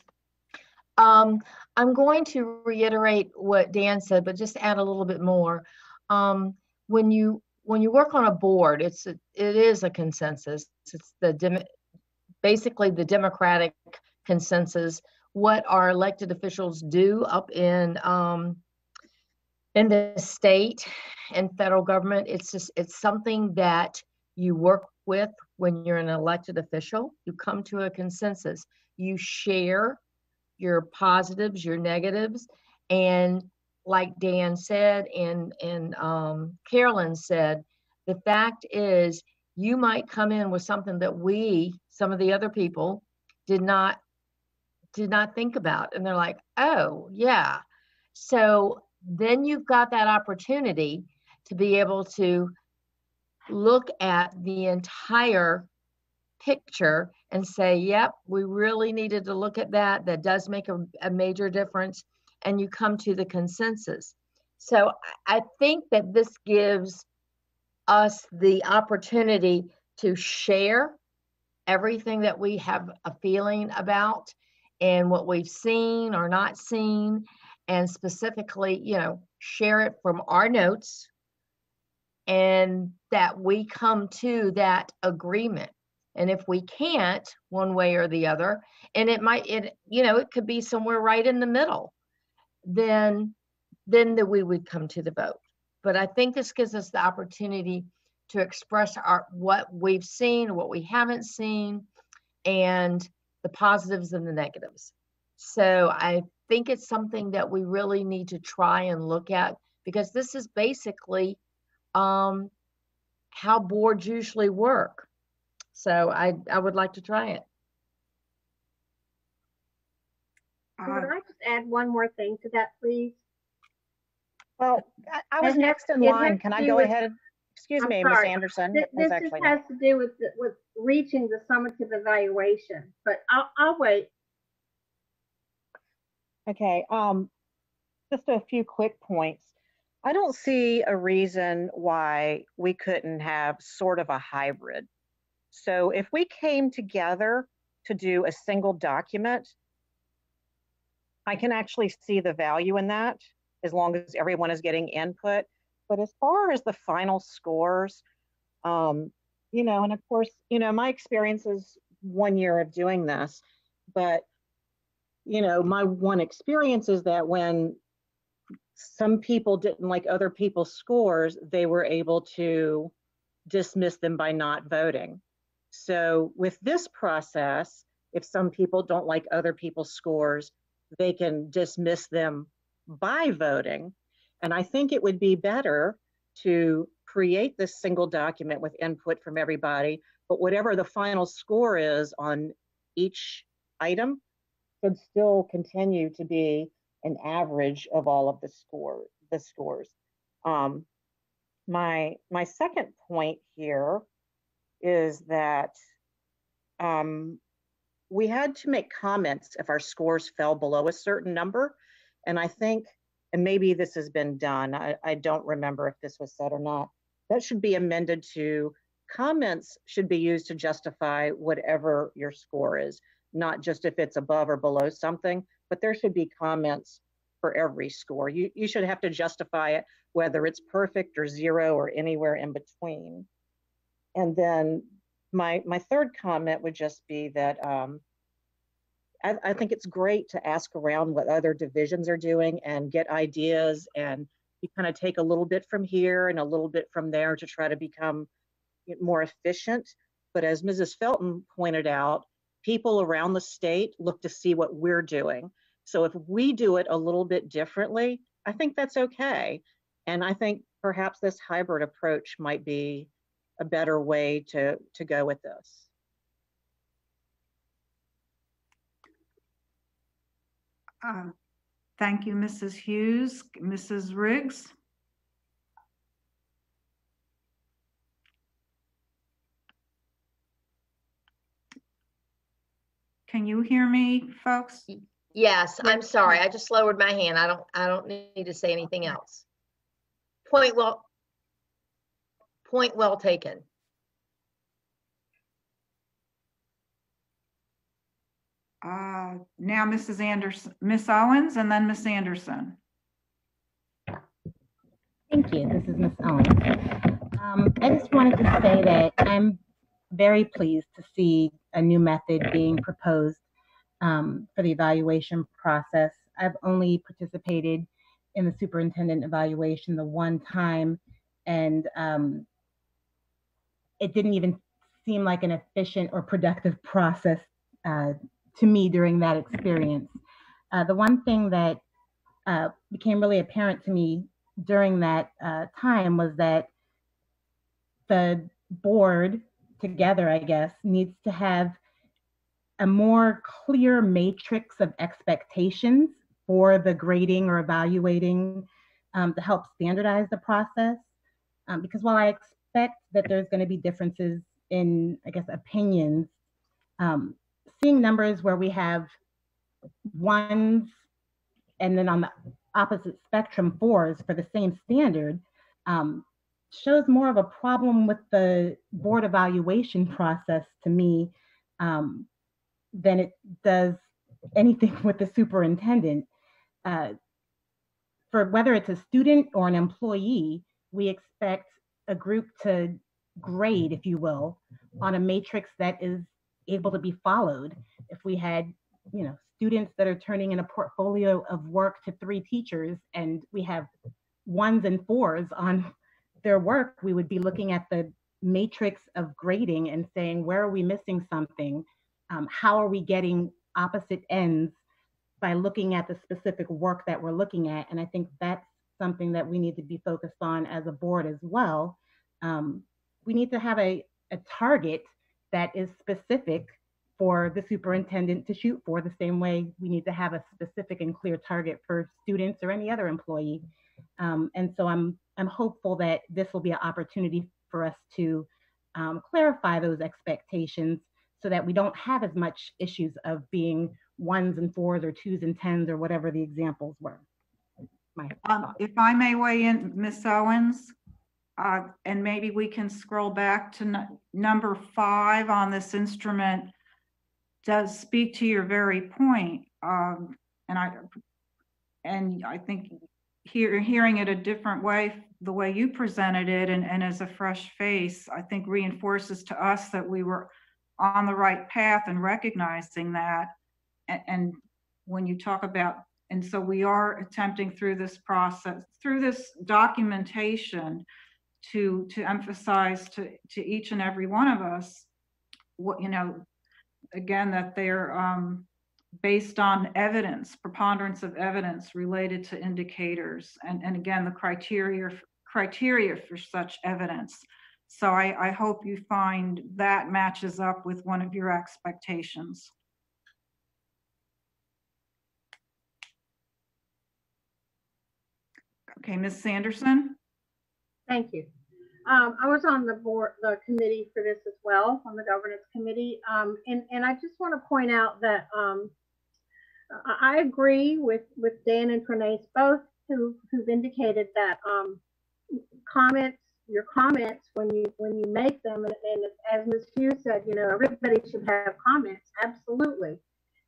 Um, I'm going to reiterate what Dan said, but just add a little bit more. Um, when you when you work on a board, it's a, it is a consensus. It's the dem- basically the democratic consensus. What our elected officials do up in um, in the state and federal government, it's just it's something that you work with when you're an elected official. You come to a consensus. You share your positives, your negatives, and like Dan said and and um, Carolyn said, the fact is you might come in with something that we, some of the other people, did not did not think about, and they're like, oh yeah. So then you've got that opportunity to be able to look at the entire picture and say, yep, we really needed to look at that. That does make a, a major difference and you come to the consensus. So I think that this gives us the opportunity to share everything that we have a feeling about and what we've seen or not seen and specifically you know share it from our notes and that we come to that agreement. And if we can't, one way or the other, and it might, it, you know, it could be somewhere right in the middle, then, then that we would come to the vote. But I think this gives us the opportunity to express our, what we've seen, what we haven't seen, and the positives and the negatives. So I think it's something that we really need to try and look at because this is basically um, how boards usually work. So I, I would like to try it. Could I just add one more thing to that, please? Well, I- I was It has- next in it has line. to Can I do go with- ahead? Excuse I'm me, Ms. sorry. Anderson. Th-. This just Exley. has to do with, the- with reaching the summative evaluation, but I'll, I'll wait. Okay, um, just a few quick points. I don't see a reason why we couldn't have sort of a hybrid. So if we came together to do a single document, I can actually see the value in that as long as everyone is getting input. But as far as the final scores, um, you know, and of course, you know, my experience is one year of doing this, but you know, my one experience is that when some people didn't like other people's scores, they were able to dismiss them by not voting. So with this process, if some people don't like other people's scores, they can dismiss them by voting. And I think it would be better to create this single document with input from everybody, but whatever the final score is on each item, should still continue to be an average of all of the score, the scores. Um, my, my second point here is that um, we had to make comments if our scores fell below a certain number. And I think, and maybe this has been done, I, I don't remember if this was said or not, that should be amended to comments should be used to justify whatever your score is not just if it's above or below something, but there should be comments for every score. You, you should have to justify it, whether it's perfect or zero or anywhere in between. And then my, my third comment would just be that um, I, I think it's great to ask around what other divisions are doing and get ideas and you kind of take a little bit from here and a little bit from there to try to become more efficient. But as Mrs. Felton pointed out, people around the state look to see what we're doing. So if we do it a little bit differently, I think that's okay. And I think perhaps this hybrid approach might be a better way to, to go with this. Um, Thank you, Mrs. Hughes. Mrs. Riggs? Can you hear me, folks? Yes, I'm sorry. I just lowered my hand. I don't, I don't need to say anything else. Point well, point well taken. Uh, Now, Mrs. Anderson, Miss Owens, and then Miss Anderson. Thank you. This is Miss Owens. Um, I just wanted to say that I'm very pleased to see a new method being proposed um, for the evaluation process. I've only participated in the superintendent evaluation the one time, and um, it didn't even seem like an efficient or productive process uh, to me during that experience. Uh, the one thing that uh, became really apparent to me during that uh, time was that the board together, I guess, needs to have a more clear matrix of expectations for the grading or evaluating um, to help standardize the process. Um, because while I expect that there's going to be differences in, I guess, opinions, um, seeing numbers where we have ones and then on the opposite spectrum fours for the same standard um, shows more of a problem with the board evaluation process to me um, than it does anything with the superintendent. Uh, for whether it's a student or an employee, we expect a group to grade, if you will, on a matrix that is able to be followed. If we had, you know, students that are turning in a portfolio of work to three teachers and we have ones and fours on their work, we would be looking at the matrix of grading and saying, where are we missing something? Um, how are we getting opposite ends by looking at the specific work that we're looking at? And I think that's something that we need to be focused on as a board as well. Um, we need to have a, a target that is specific for the superintendent to shoot for the same way we need to have a specific and clear target for students or any other employee. Um, and so I'm, I'm hopeful that this will be an opportunity for us to um, clarify those expectations so that we don't have as much issues of being ones and fours or twos and tens or whatever the examples were. My Um, if I may weigh in, Ms. Owens, uh, and maybe we can scroll back to nu- number five on this instrument does speak to your very point. Um, and I, and I think hear, hearing it a different way, the way you presented it and, and as a fresh face, I think reinforces to us that we were on the right path and recognizing that. And, and when you talk about, and so we are attempting through this process, through this documentation to, to emphasize to, to each and every one of us, what, you know, again, that they're, um, based on evidence, preponderance of evidence related to indicators. And, and again, the criteria, criteria for such evidence. So I, I hope you find that matches up with one of your expectations. Okay, Ms. Sanderson? Thank you. Um, I was on the board, the committee for this as well, on the governance committee. Um, and, and I just want to point out that, um, I, agree with, with Dan and Trenace both who, who've indicated that, um, comments, your comments, when you, when you make them, and, and as Ms. Hughes said, you know, everybody should have comments, absolutely.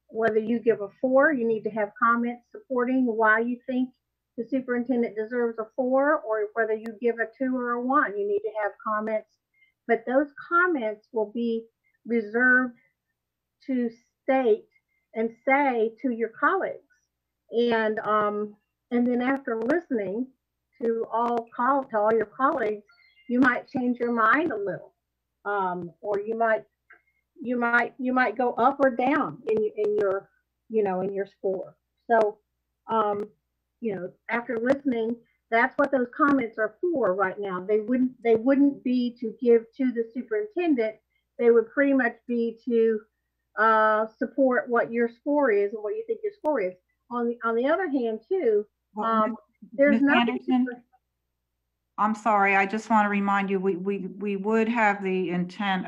Whether you give a four, you need to have comments supporting why you think the superintendent deserves a four, or whether you give a two or a one, you need to have comments. But those comments will be reserved to state and say to your colleagues. And, um, and then after listening to all call, to all your colleagues, you might change your mind a little. Um, or you might, you might, you might go up or down in, in your, you know, in your score. So, um, you know, after listening, that's what those comments are for right now. They wouldn't, they wouldn't be to give to the superintendent. They would pretty much be to uh, support what your score is and what you think your score is. On the, on the other hand, too, um, there's Ms. nothing. Anderson? I'm sorry, I just want to remind you, we, we, we would have the intent,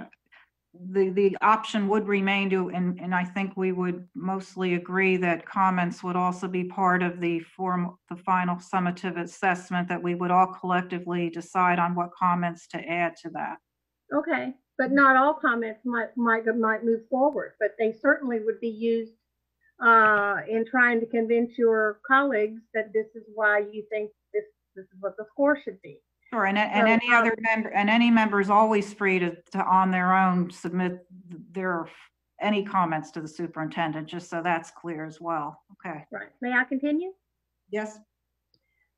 the, the option would remain to, and, and I think we would mostly agree that comments would also be part of the form, the final summative assessment, that we would all collectively decide on what comments to add to that. Okay, but not all comments might, might, might move forward, but they certainly would be used uh, in trying to convince your colleagues that this is why you think this, this is what the score should be. Sure, and, and any other um, member, and any member is always free to, to on their own submit their, any comments to the superintendent, just so that's clear as well. Okay, Right, may I continue? yes,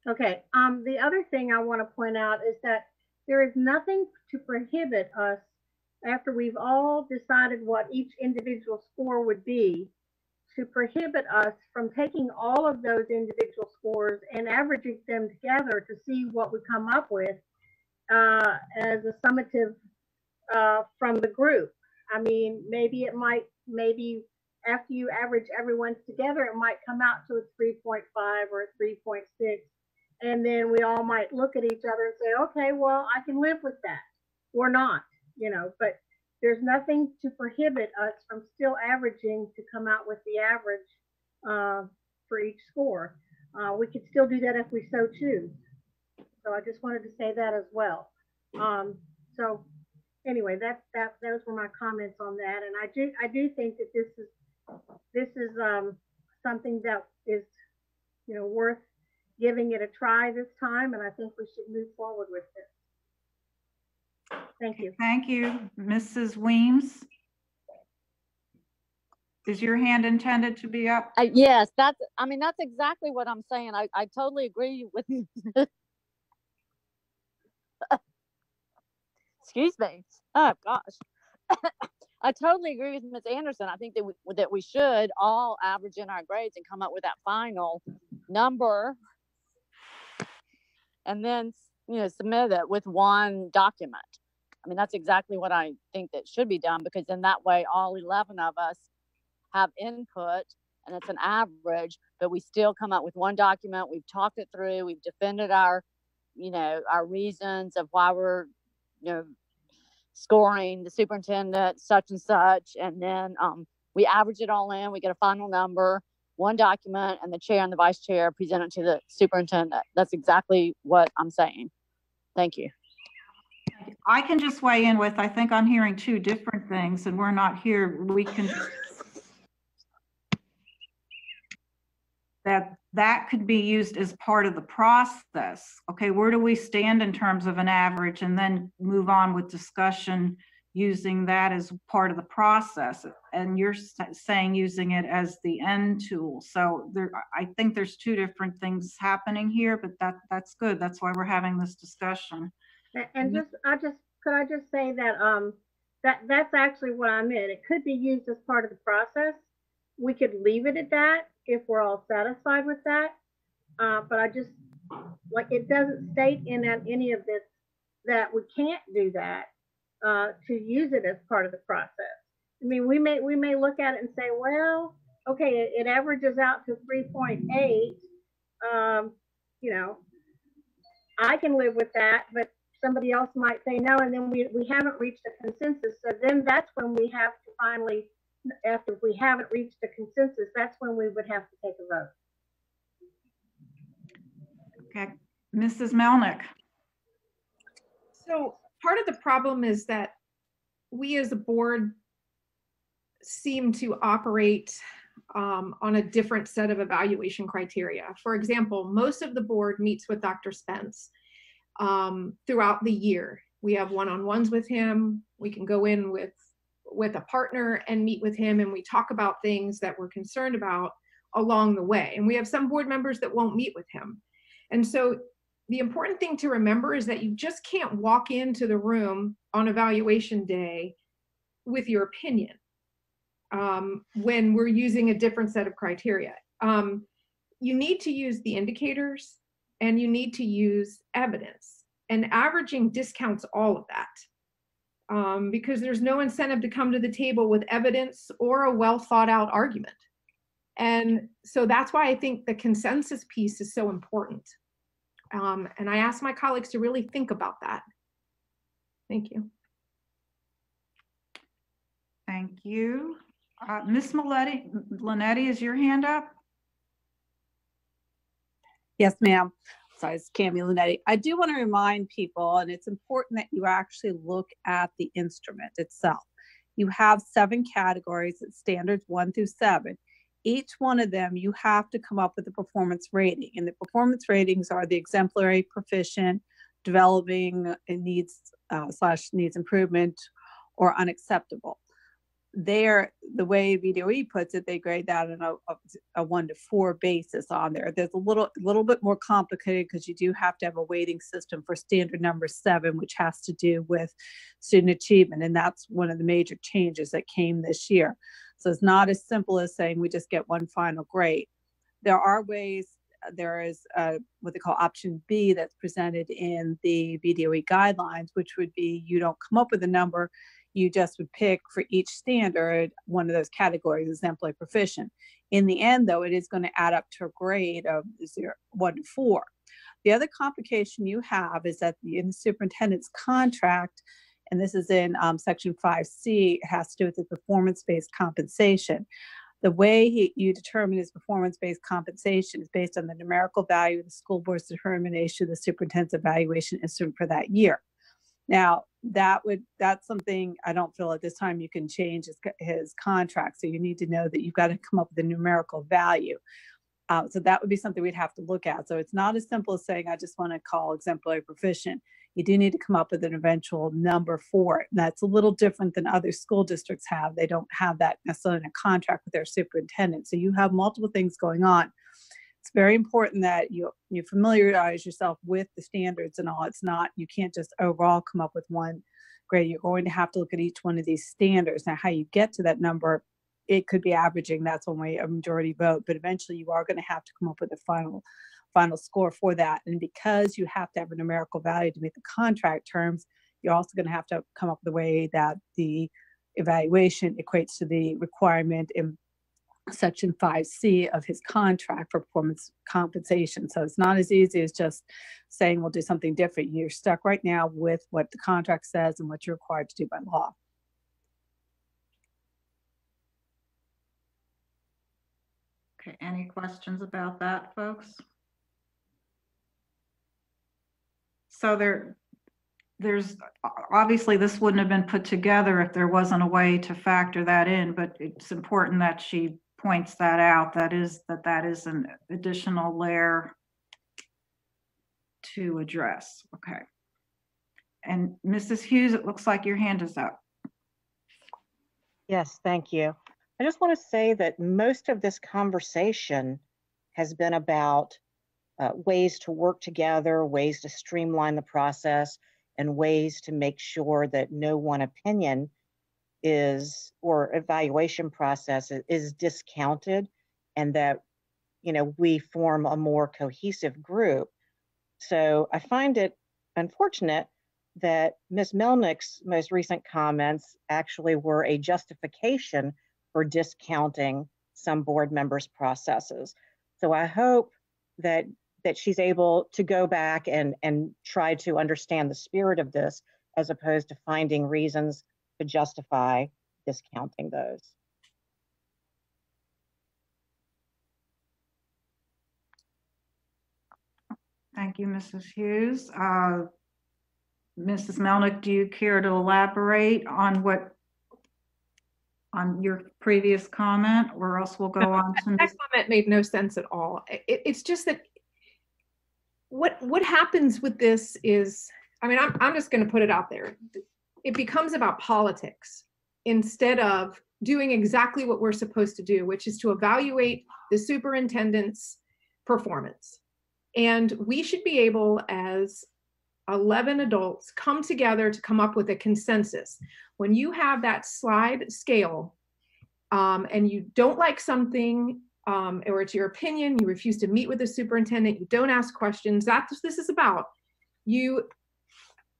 Okay, um, the other thing I want to point out is that there is nothing to prohibit us after we've all decided what each individual score would be, to prohibit us from taking all of those individual scores and averaging them together to see what we come up with uh, as a summative uh, from the group. I mean, maybe it might, maybe after you average everyone's together, it might come out to a 3.5 or a 3.6. And then we all might look at each other and say, okay, well, I can live with that or not, you know, but there's nothing to prohibit us from still averaging to come out with the average uh, for each score. Uh, we could still do that if we so choose. So I just wanted to say that as well. Um, so anyway, that's that those were my comments on that. And I do I do think that this is this is um, something that is you know worth giving it a try this time, and I think we should move forward with this. Thank you. Thank you. Mrs. Weems? Is your hand intended to be up? Uh, yes, that's, I mean, that's exactly what I'm saying. I, I totally agree with you. Excuse me. Oh, gosh. I totally agree with Ms. Anderson. I think that we, that we should all average in our grades and come up with that final number. And then, you know, submit it with one document. I mean, that's exactly what I think that should be done because in that way, all 11 of us have input and it's an average, but we still come up with one document. We've talked it through. We've defended our, you know, our reasons of why we're, you know, scoring the superintendent such and such. And then um, we average it all in. We get a final number, one document, and the chair and the vice chair present it to the superintendent. That's exactly what I'm saying. Thank you. I can just weigh in with, I think I'm hearing two different things and we're not here. We can that that could be used as part of the process. Okay, where do we stand in terms of an average and then move on with discussion using that as part of the process? And you're saying using it as the end tool. So there, I think there's two different things happening here, but that, that's good. That's why we're having this discussion. And just, I just, could I just say that, um, that, that's actually what I meant. It could be used as part of the process. We could leave it at that if we're all satisfied with that. Uh, but I just, like, it doesn't state in that- any of this that we can't do that, uh, to use it as part of the process. I mean, we may, we may look at it and say, well, okay, it, it averages out to three point eight. Um, you know, I can live with that, but somebody else might say no, and then we, we haven't reached a consensus. So then that's when we have to finally, after we haven't reached a consensus, that's when we would have to take a vote. Okay, Mrs. Melnick? So part of the problem is that we as a board seem to operate um, on a different set of evaluation criteria. For example, most of the board meets with Dr. Spence um, throughout the year. We have one-on-ones with him. We can go in with with a partner and meet with him, and we talk about things that we're concerned about along the way. And we have some board members that won't meet with him. And so the important thing to remember is that you just can't walk into the room on evaluation day with your opinion um, when we're using a different set of criteria. Um, you need to use the indicators and you need to use evidence. And averaging discounts all of that um, because there's no incentive to come to the table with evidence or a well thought out argument. And so that's why I think the consensus piece is so important. Um, and I ask my colleagues to really think about that. Thank you. Thank you. Uh, Ms. Maletti, Lannetti, is your hand up? Yes, ma'am. Sorry, it's Cami Lannetti. I do want to remind people, and it's important that you actually look at the instrument itself. You have seven categories, it's standards one through seven. Each one of them, you have to come up with a performance rating. And the performance ratings are the exemplary, proficient, developing, and needs uh, slash needs improvement, or unacceptable there, the way VDOE puts it, they grade that on a, a, one to four basis on there. There's a little, little bit more complicated because you do have to have a weighting system for standard number seven, which has to do with student achievement. And that's one of the major changes that came this year. So it's not as simple as saying we just get one final grade. There are ways, there is uh, what they call option B that's presented in the VDOE guidelines, which would be you don't come up with a number, you just would pick for each standard one of those categories, exemplary proficient. In the end, though, it is going to add up to a grade of zero, one to four. The other complication you have is that in the superintendent's contract, and this is in um, section 5C, it has to do with the performance-based compensation. The way he, you determine his performance-based compensation is based on the numerical value of the school board's determination of the superintendent's evaluation instrument for that year. Now, that would, that's something I don't feel at this time you can change his, his contract. So you need to know that you've got to come up with a numerical value. Uh, so that would be something we'd have to look at. So it's not as simple as saying, I just want to call exemplary proficient. you do need to come up with an eventual number for it. That's a little different than other school districts have. They don't have that necessarily in a contract with their superintendent. So you have multiple things going on. It's very important that you you familiarize yourself with the standards and all. It's not you can't just overall come up with one grade. You're going to have to look at each one of these standards. Now, how you get to that number, it could be averaging. That's one way a majority vote, but eventually you are going to have to come up with a final final score for that. And because you have to have a numerical value to meet the contract terms, you're also going to have to come up with a way that the evaluation equates to the requirement in section 5C of his contract for performance compensation. So it's not as easy as just saying we'll do something different. You're stuck right now with what the contract says and what you're required to do by law. Okay, any questions about that, folks? So there, there's, obviously, this wouldn't have been put together if there wasn't a way to factor that in, but it's important that she points that out, that is, that that is an additional layer to address, okay. And Mrs. Hughes, it looks like your hand is up. Yes, thank you. I just want to say that most of this conversation has been about uh, ways to work together, ways to streamline the process, and ways to make sure that no one opinion is or evaluation process is discounted and that you know we form a more cohesive group. So i find it unfortunate that ms melnick's most recent comments actually were a justification for discounting some board members processes. So i hope that that she's able to go back and and try to understand the spirit of this as opposed to finding reasons to justify discounting those. Thank you, Mrs. Hughes. Uh, Mrs. Melnick, do you care to elaborate on what, on your previous comment, or else we'll go on to? That Ms. comment made no sense at all. It, it's just that what, what happens with this is, I mean, I'm, I'm just going to put it out there. It becomes about politics instead of doing exactly what we're supposed to do, which is to evaluate the superintendent's performance. And we should be able, as 11 adults, come together to come up with a consensus. When you have that slide scale um, and you don't like something, um, or it's your opinion, you refuse to meet with the superintendent, you don't ask questions, that's what this is about. You,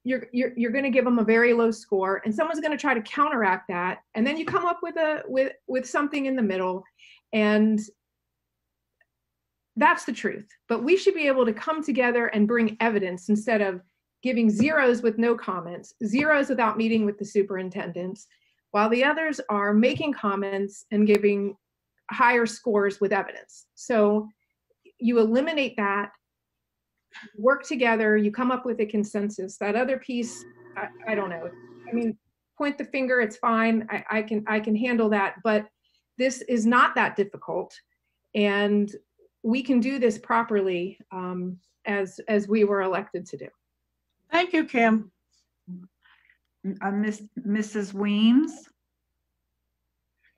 you're, you're, you're gonna give them a very low score and someone's gonna try to counteract that. And then you come up with a, with, with something in the middle. And that's the truth. But we should be able to come together and bring evidence instead of giving zeros with no comments, zeros without meeting with the superintendents, while the others are making comments and giving higher scores with evidence. So you eliminate that, work together, you come up with a consensus. That other piece, I, I don't know. I mean, point the finger, it's fine. I, I can I can handle that, but this is not that difficult. And we can do this properly um, as as we were elected to do. Thank you, Kim. Uh, Miss, Mrs. Weems?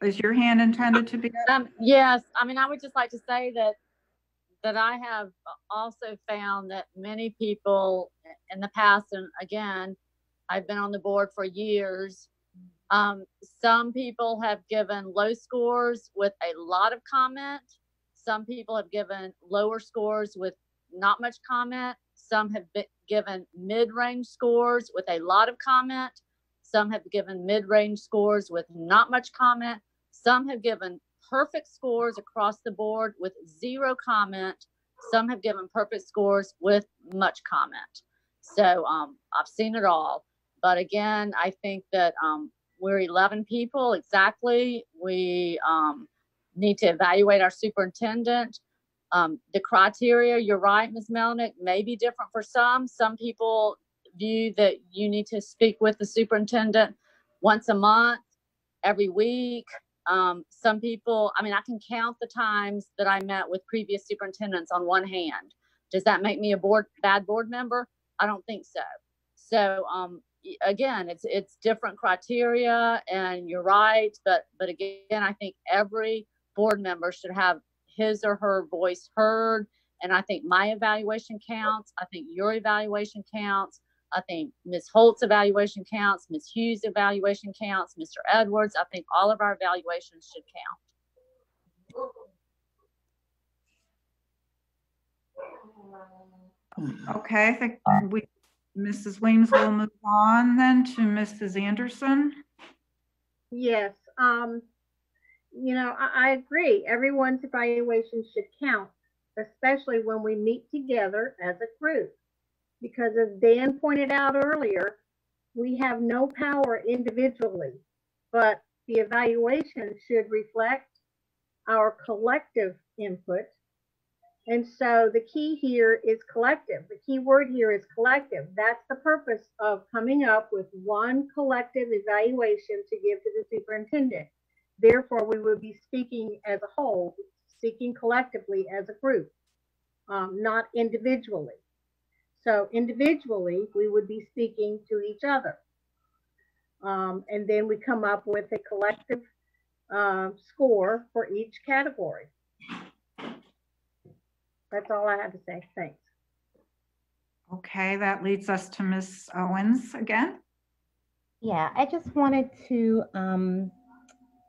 Is your hand intended to be? Um, yes, I mean, I would just like to say that, that I have also found that many people in the past, and again, I've been on the board for years. Um, some people have given low scores with a lot of comment. Some people have given lower scores with not much comment. Some have been given mid-range scores with a lot of comment. Some have given mid-range scores with not much comment. Some have given perfect scores across the board with zero comment. Some have given perfect scores with much comment. So um, I've seen it all. But again, I think that um, we're 11 people exactly. We um, need to evaluate our superintendent. Um, the criteria, you're right, Ms. Melnick, may be different for some. Some people view that you need to speak with the superintendent once a month, every week. Um, some people, I mean, I can count the times that I met with previous superintendents on one hand. Does that make me a board, bad board member? I don't think so. So, um, again, it's, it's different criteria and you're right, but, but again, I think every board member should have his or her voice heard. And I think my evaluation counts. I think your evaluation counts. I think Ms. Holt's evaluation counts, Ms. Hughes' evaluation counts, Mr. Edwards. I think all of our evaluations should count. Okay, I think we, Mrs. Weems will move on then to Mrs. Anderson. Yes, um, you know, I, I agree. Everyone's evaluation should count, especially when we meet together as a group. Because as Dan pointed out earlier, we have no power individually, but the evaluation should reflect our collective input. And so the key here is collective. The key word here is collective. That's the purpose of coming up with one collective evaluation to give to the superintendent. Therefore, we would be speaking as a whole, speaking collectively as a group, um, not individually. So individually, we would be speaking to each other. Um, and then we come up with a collective um, score for each category. That's all I have to say. Thanks. Okay, that leads us to Ms. Owens again. Yeah, I just wanted to, um,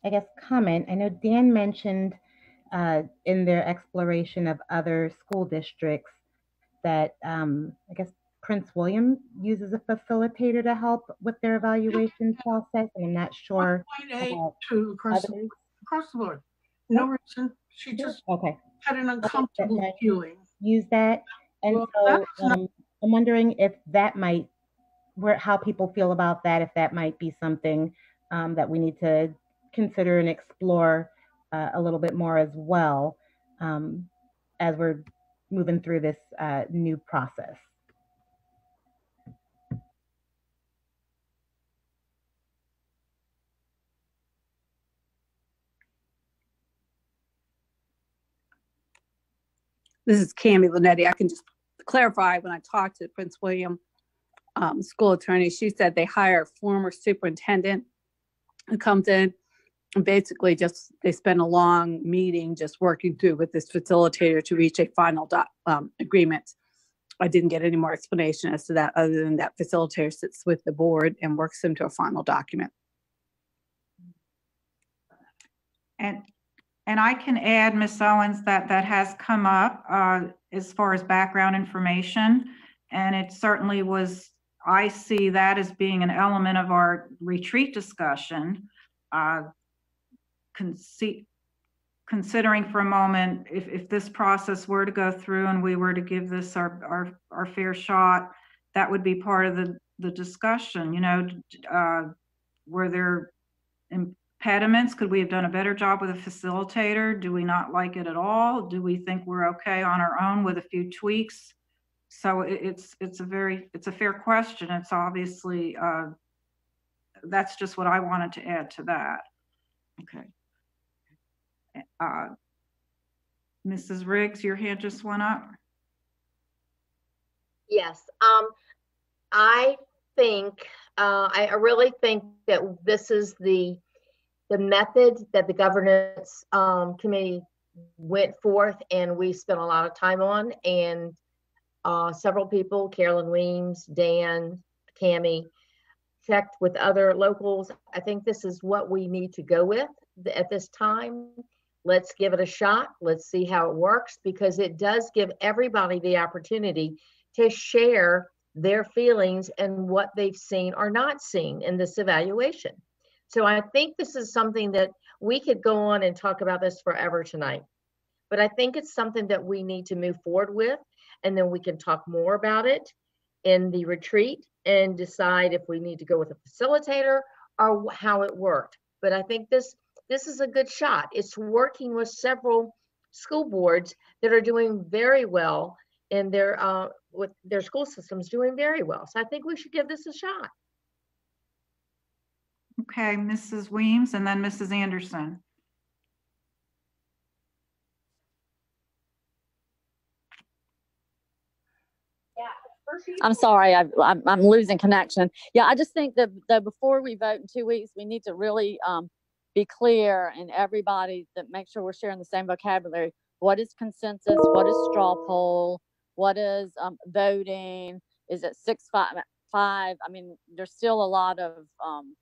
I guess, comment. I know Dan mentioned uh, in their exploration of other school districts that um, I guess Prince William uses a facilitator to help with their evaluation process. And I'm not sure. Point eight about to across, others. across the board. No reason. She just Okay. had an uncomfortable might feeling. Use that. And Well, so um, I'm wondering if that might, where, how people feel about that, if that might be something um, that we need to consider and explore uh, a little bit more as well um, as we're moving through this uh, new process. This is Cami Lannetti. I can just clarify, when I talked to Prince William um, school attorney, she said they hire a former superintendent who comes in basically just, they spent a long meeting just working through with this facilitator to reach a final um, agreement. I didn't get any more explanation as to that, other than that facilitator sits with the board and works them to a final document. And, and I can add, Ms. Owens, that that has come up uh, as far as background information. And it certainly was, I see that as being an element of our retreat discussion. Uh, conce- Considering for a moment, if, if this process were to go through and we were to give this our, our, our fair shot, that would be part of the, the discussion, you know, uh, were there impediments? Could we have done a better job with a facilitator? Do we not like it at all? Do we think we're okay on our own with a few tweaks? So it, it's, it's a very, it's a fair question. It's obviously, uh, that's just what I wanted to add to that. Okay. Uh, Mrs. Riggs, your hand just went up. Yes, um, I think, uh, I I really think that this is the, the method that the governance, um, committee went forth and we spent a lot of time on and, uh, several people, Carolyn Weems, Dan, Cami, checked with other locals. I think this is what we need to go with th- at this time. Let's give it a shot. Let's see how it works because it does give everybody the opportunity to share their feelings and what they've seen or not seen in this evaluation. So I think this is something that we could go on and talk about this forever tonight. But I think it's something that we need to move forward with, and then we can talk more about it in the retreat and decide if we need to go with a facilitator or how it worked. But I think this this is a good shot. It's working with several school boards that are doing very well in their uh, with their school systems doing very well. So I think we should give this a shot. Okay, Mrs. Weems and then Mrs. Anderson. Yeah, I'm sorry, I, I'm, I'm losing connection. Yeah, I just think that, that before we vote in two weeks, we need to really, um, be clear and everybody that make sure we're sharing the same vocabulary. What is consensus? What is straw poll? What is, um, voting? Is it six, five, five? I mean, there's still a lot of, um,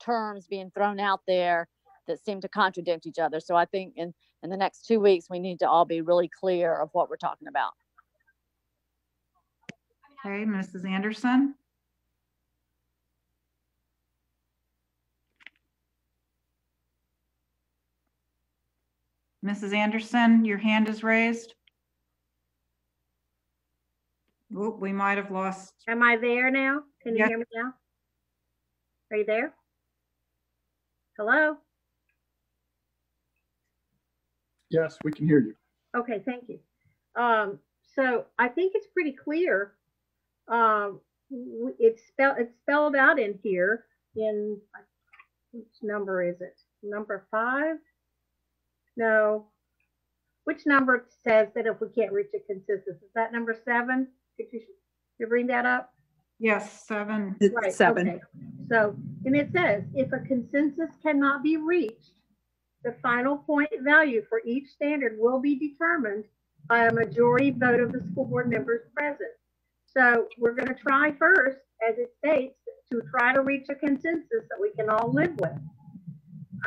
terms being thrown out there that seem to contradict each other. So I think in, in the next two weeks, we need to all be really clear of what we're talking about. Okay, Mrs. Anderson? Mrs. Anderson, your hand is raised. Oop, we might have lost, Am I there now? Can you Yes. hear me now? Are you there? Hello? Yes, we can hear you. Okay, thank you. Um, so I think it's pretty clear. Um, w- it's spelled, it's spelled out in here in, which number is it? Number five? No. Which number says that if we can't reach a consensus? Is that number seven? Could you, you bring that up? yes, seven. Right, seven. okay. So, and it says, if a consensus cannot be reached, the final point value for each standard will be determined by a majority vote of the school board members present. So we're gonna try first, as it states, to try to reach a consensus that we can all live with.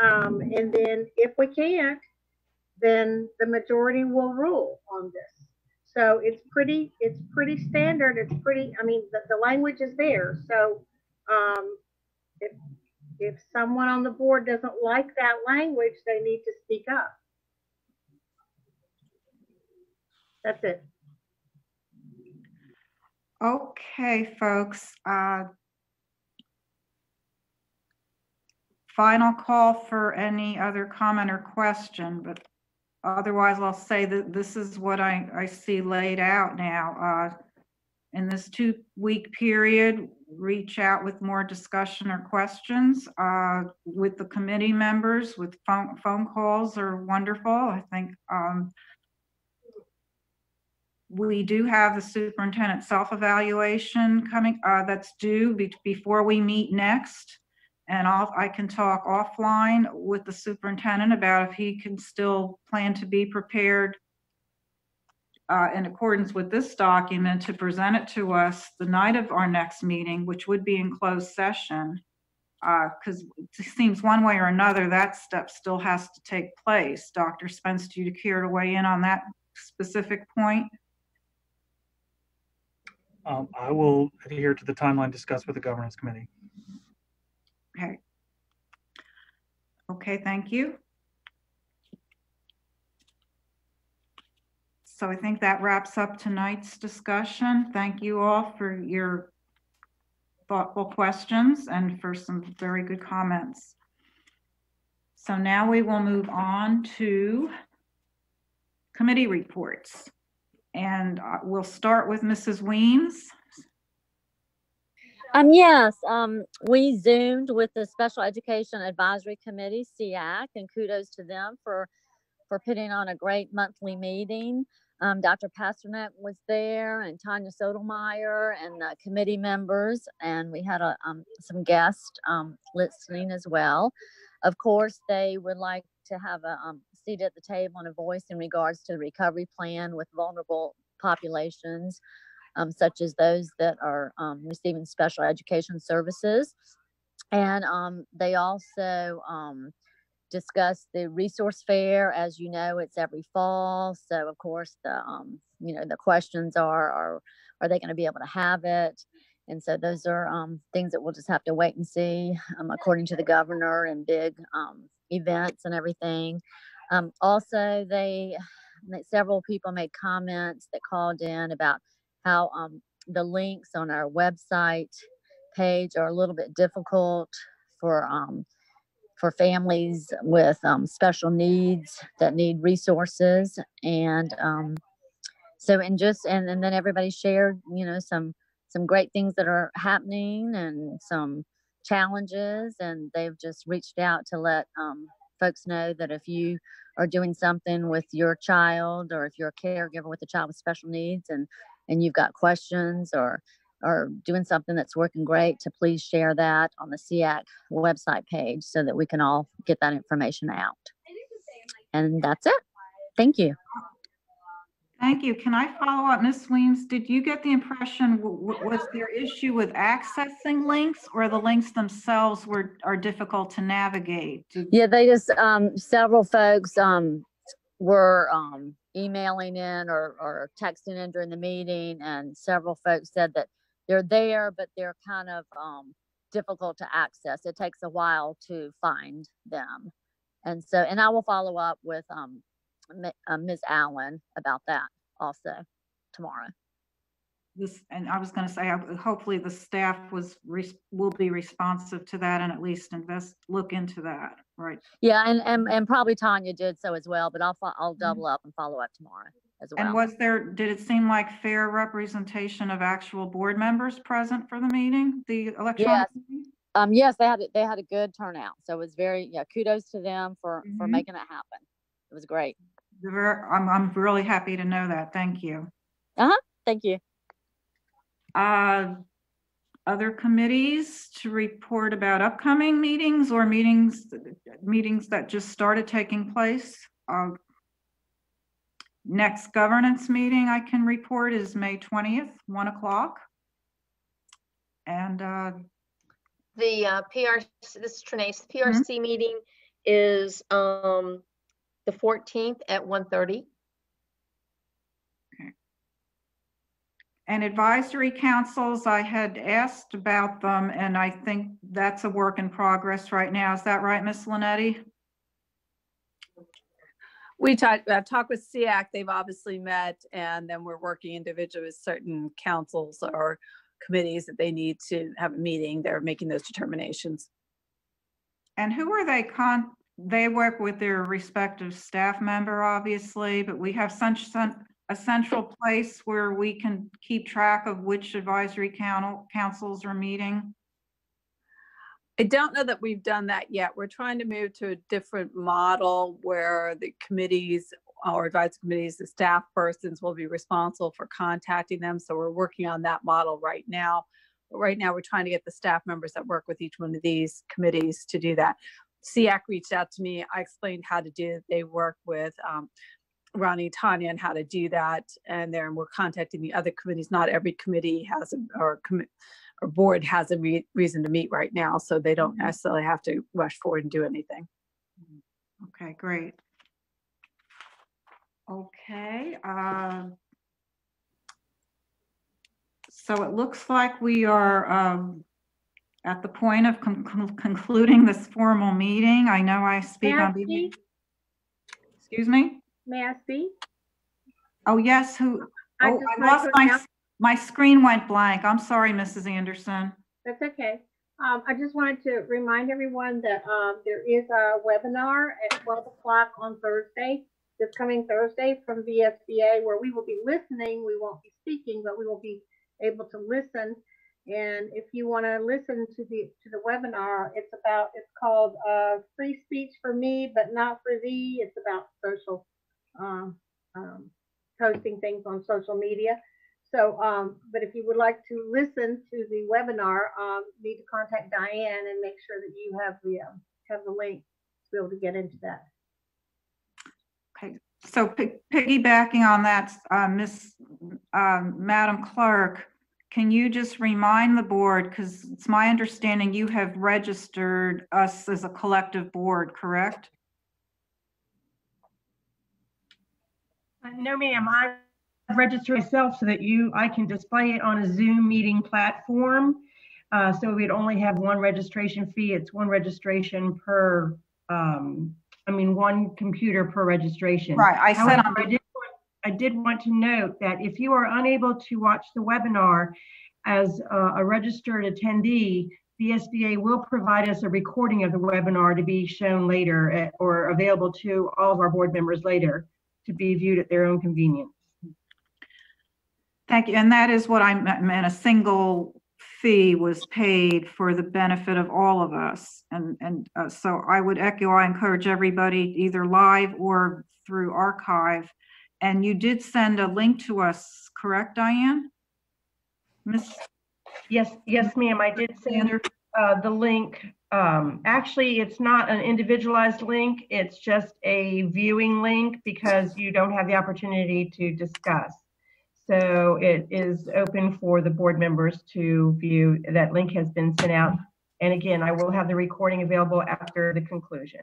Um, and then if we can't, then the majority will rule on this. So it's pretty, it's pretty standard. It's pretty, I mean, the, the language is there. So, um, if, if someone on the board doesn't like that language, they need to speak up. That's it. Okay, folks, uh, final call for any other comment or question, but otherwise I'll say that this is what I, I see laid out now. Uh, in this two-week period, reach out with more discussion or questions, uh, with the committee members, with phone, phone calls are wonderful. I think, um, we do have the superintendent self-evaluation coming, uh, that's due be- before we meet next. And I'll, I can talk offline with the superintendent about if he can still plan to be prepared uh, in accordance with this document to present it to us the night of our next meeting, which would be in closed session. Uh, cause it seems one way or another, that step still has to take place. Dr. Spence, do you care to weigh in on that specific point? Um, I will adhere to the timeline discussed with the governance committee. Okay. Okay, thank you. So I think that wraps up tonight's discussion. Thank you all for your thoughtful questions and for some very good comments. So now we will move on to committee reports. And uh, we'll start with Mrs. Weems. Um, yes, um, we zoomed with the Special Education Advisory Committee, SEAC, and kudos to them for, for putting on a great monthly meeting. Um, Dr. Pasternak was there and Tanya Sotomayor and the committee members, and we had a, um, some guests, um, listening as well. Of course, they would like to have a, um, seat at the table and a voice in regards to the recovery plan with vulnerable populations um, such as those that are um, receiving special education services. And um, they also um, discuss the resource fair. As you know, it's every fall. So of course, the um, you know the questions are are are they going to be able to have it? And so those are um, things that we'll just have to wait and see, according to the governor and big events and everything. Also, they several people made comments that called in about how um, the links on our website page are a little bit difficult for um, for families with um, special needs that need resources and um, so and just and, and then everybody shared you know some some great things that are happening and some challenges and they've just reached out to let um, folks know that if you are doing something with your child or if you're a caregiver with a child with special needs and and you've got questions or or doing something that's working great, to please share that on the SEAC website page so that we can all get that information out. And that's it. Thank you. Thank you. Can I follow up? Ms. Weems, did you get the impression, was there issue with accessing links or the links themselves were, are difficult to navigate? Yeah, they just, um, several folks, um, were, um, emailing in or, or texting in during the meeting and several folks said that they're there, but they're kind of, um, difficult to access. It takes a while to find them. And so, and I will follow up with, um, uh, Ms. Allen about that also tomorrow. This, and I was gonna say, uh, hopefully the staff was, res- will be responsive to that and at least invest, look into that, right? Yeah, and, and, and probably Tanya did so as well, but I'll, fo- I'll double up and follow up tomorrow as well. And was there, did it seem like fair representation of actual board members present for the meeting, the electronic? Yes. Um, yes, they had, a- they had a good turnout. So it was very, yeah, kudos to them for, for Mhm. making it happen. It was great. The ver- I'm, I'm really happy to know that. Thank you. Uh-huh, thank you. Uh, Other committees to report about upcoming meetings or meetings, meetings that just started taking place? Uh, Next governance meeting I can report is May 20th, 1 o'clock. And uh, The uh, PR, this is Trenace, the PRC meeting is um, the 14th at 1:30. And advisory councils, I had asked about them, and I think that's a work in progress right now. Is that right, Ms. Lannetti? We talked, I've talked with SEAC, they've obviously met, and then we're working individually with certain councils or committees that they need to have a meeting. They're making those determinations. And who are they con, they work with their respective staff member, obviously, but we have such, a central place where we can keep track of which advisory council, councils are meeting? I don't know that we've done that yet. We're trying to move to a different model where the committees or advisory committees, the staff persons will be responsible for contacting them. So we're working on that model right now. But Right now, we're trying to get the staff members that work with each one of these committees to do that. SEAC reached out to me. I explained how to do. They work with um, Ronnie, Tanya, and how to do that. And then we're contacting the other committees. Not every committee has, a- or commit, or board has a re- reason to meet right now, so they don't necessarily have to rush forward and do anything. Okay, great. Okay, uh, so it looks like we are um, at the point of con- con- concluding this formal meeting. I know I speak May on. behalf- Excuse me? May I speak? Oh, yes, who? I Oh, just I wanted lost to my, announce- my screen went blank. I'm sorry, Mrs. Anderson. That's okay. Um, I just wanted to remind everyone that, um, there is a webinar at twelve o'clock on Thursday, this coming Thursday from VSBA, where we will be listening. We won't be speaking, but we will be able to listen. And if you want to listen to the, to the webinar, it's about, it's called, uh, Free Speech for Me, but not for thee. It's about social, um, um, posting things on social media. So, um, but if you would like to listen to the webinar, um, need to contact Diane and make sure that you have the, um, have the link to be able to get into that. Okay, so pi- piggybacking on that, uh, Miss, um, Madam Clerk, can you just remind the board, because it's my understanding you have registered us as a collective board, correct? No, ma'am, I registered myself so that you, I can display it on a Zoom meeting platform. Uh, so we'd only have one registration fee. It's one registration per, um, I mean, one computer per registration. Right, I said However, I did, want- I did want to note that if you are unable to watch the webinar as a, a registered attendee, the SBA will provide us a recording of the webinar to be shown later eh, or available to all of our board members later to be viewed at their own convenience. Thank you, and that is what I meant, a single fee was paid for the benefit of all of us. And, and uh, so I would echo, I encourage everybody, either live or through archive, And you did send a link to us, correct, Diane? Miss Yes, yes, ma'am, I did send uh, the link. Um, Actually, it's not an individualized link, it's just a viewing link because you don't have the opportunity to discuss. So it is open for the board members to view. That link has been sent out. And again, I will have the recording available after the conclusion.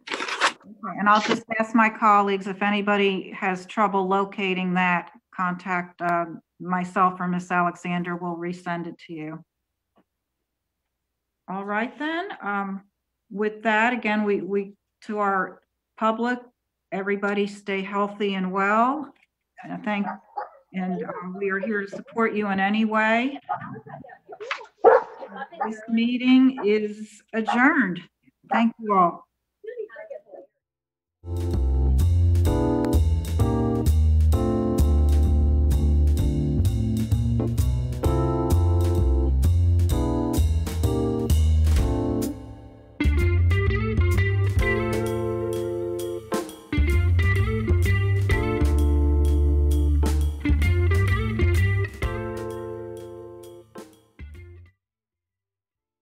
And I'll just ask my colleagues, if anybody has trouble locating that, contact uh, myself or Miss Alexander, we'll resend it to you. All right then, um, with that, again, we, we, to our public, everybody stay healthy and well. And I thank, and um, we are here to support you in any way. This meeting is adjourned. Thank you all.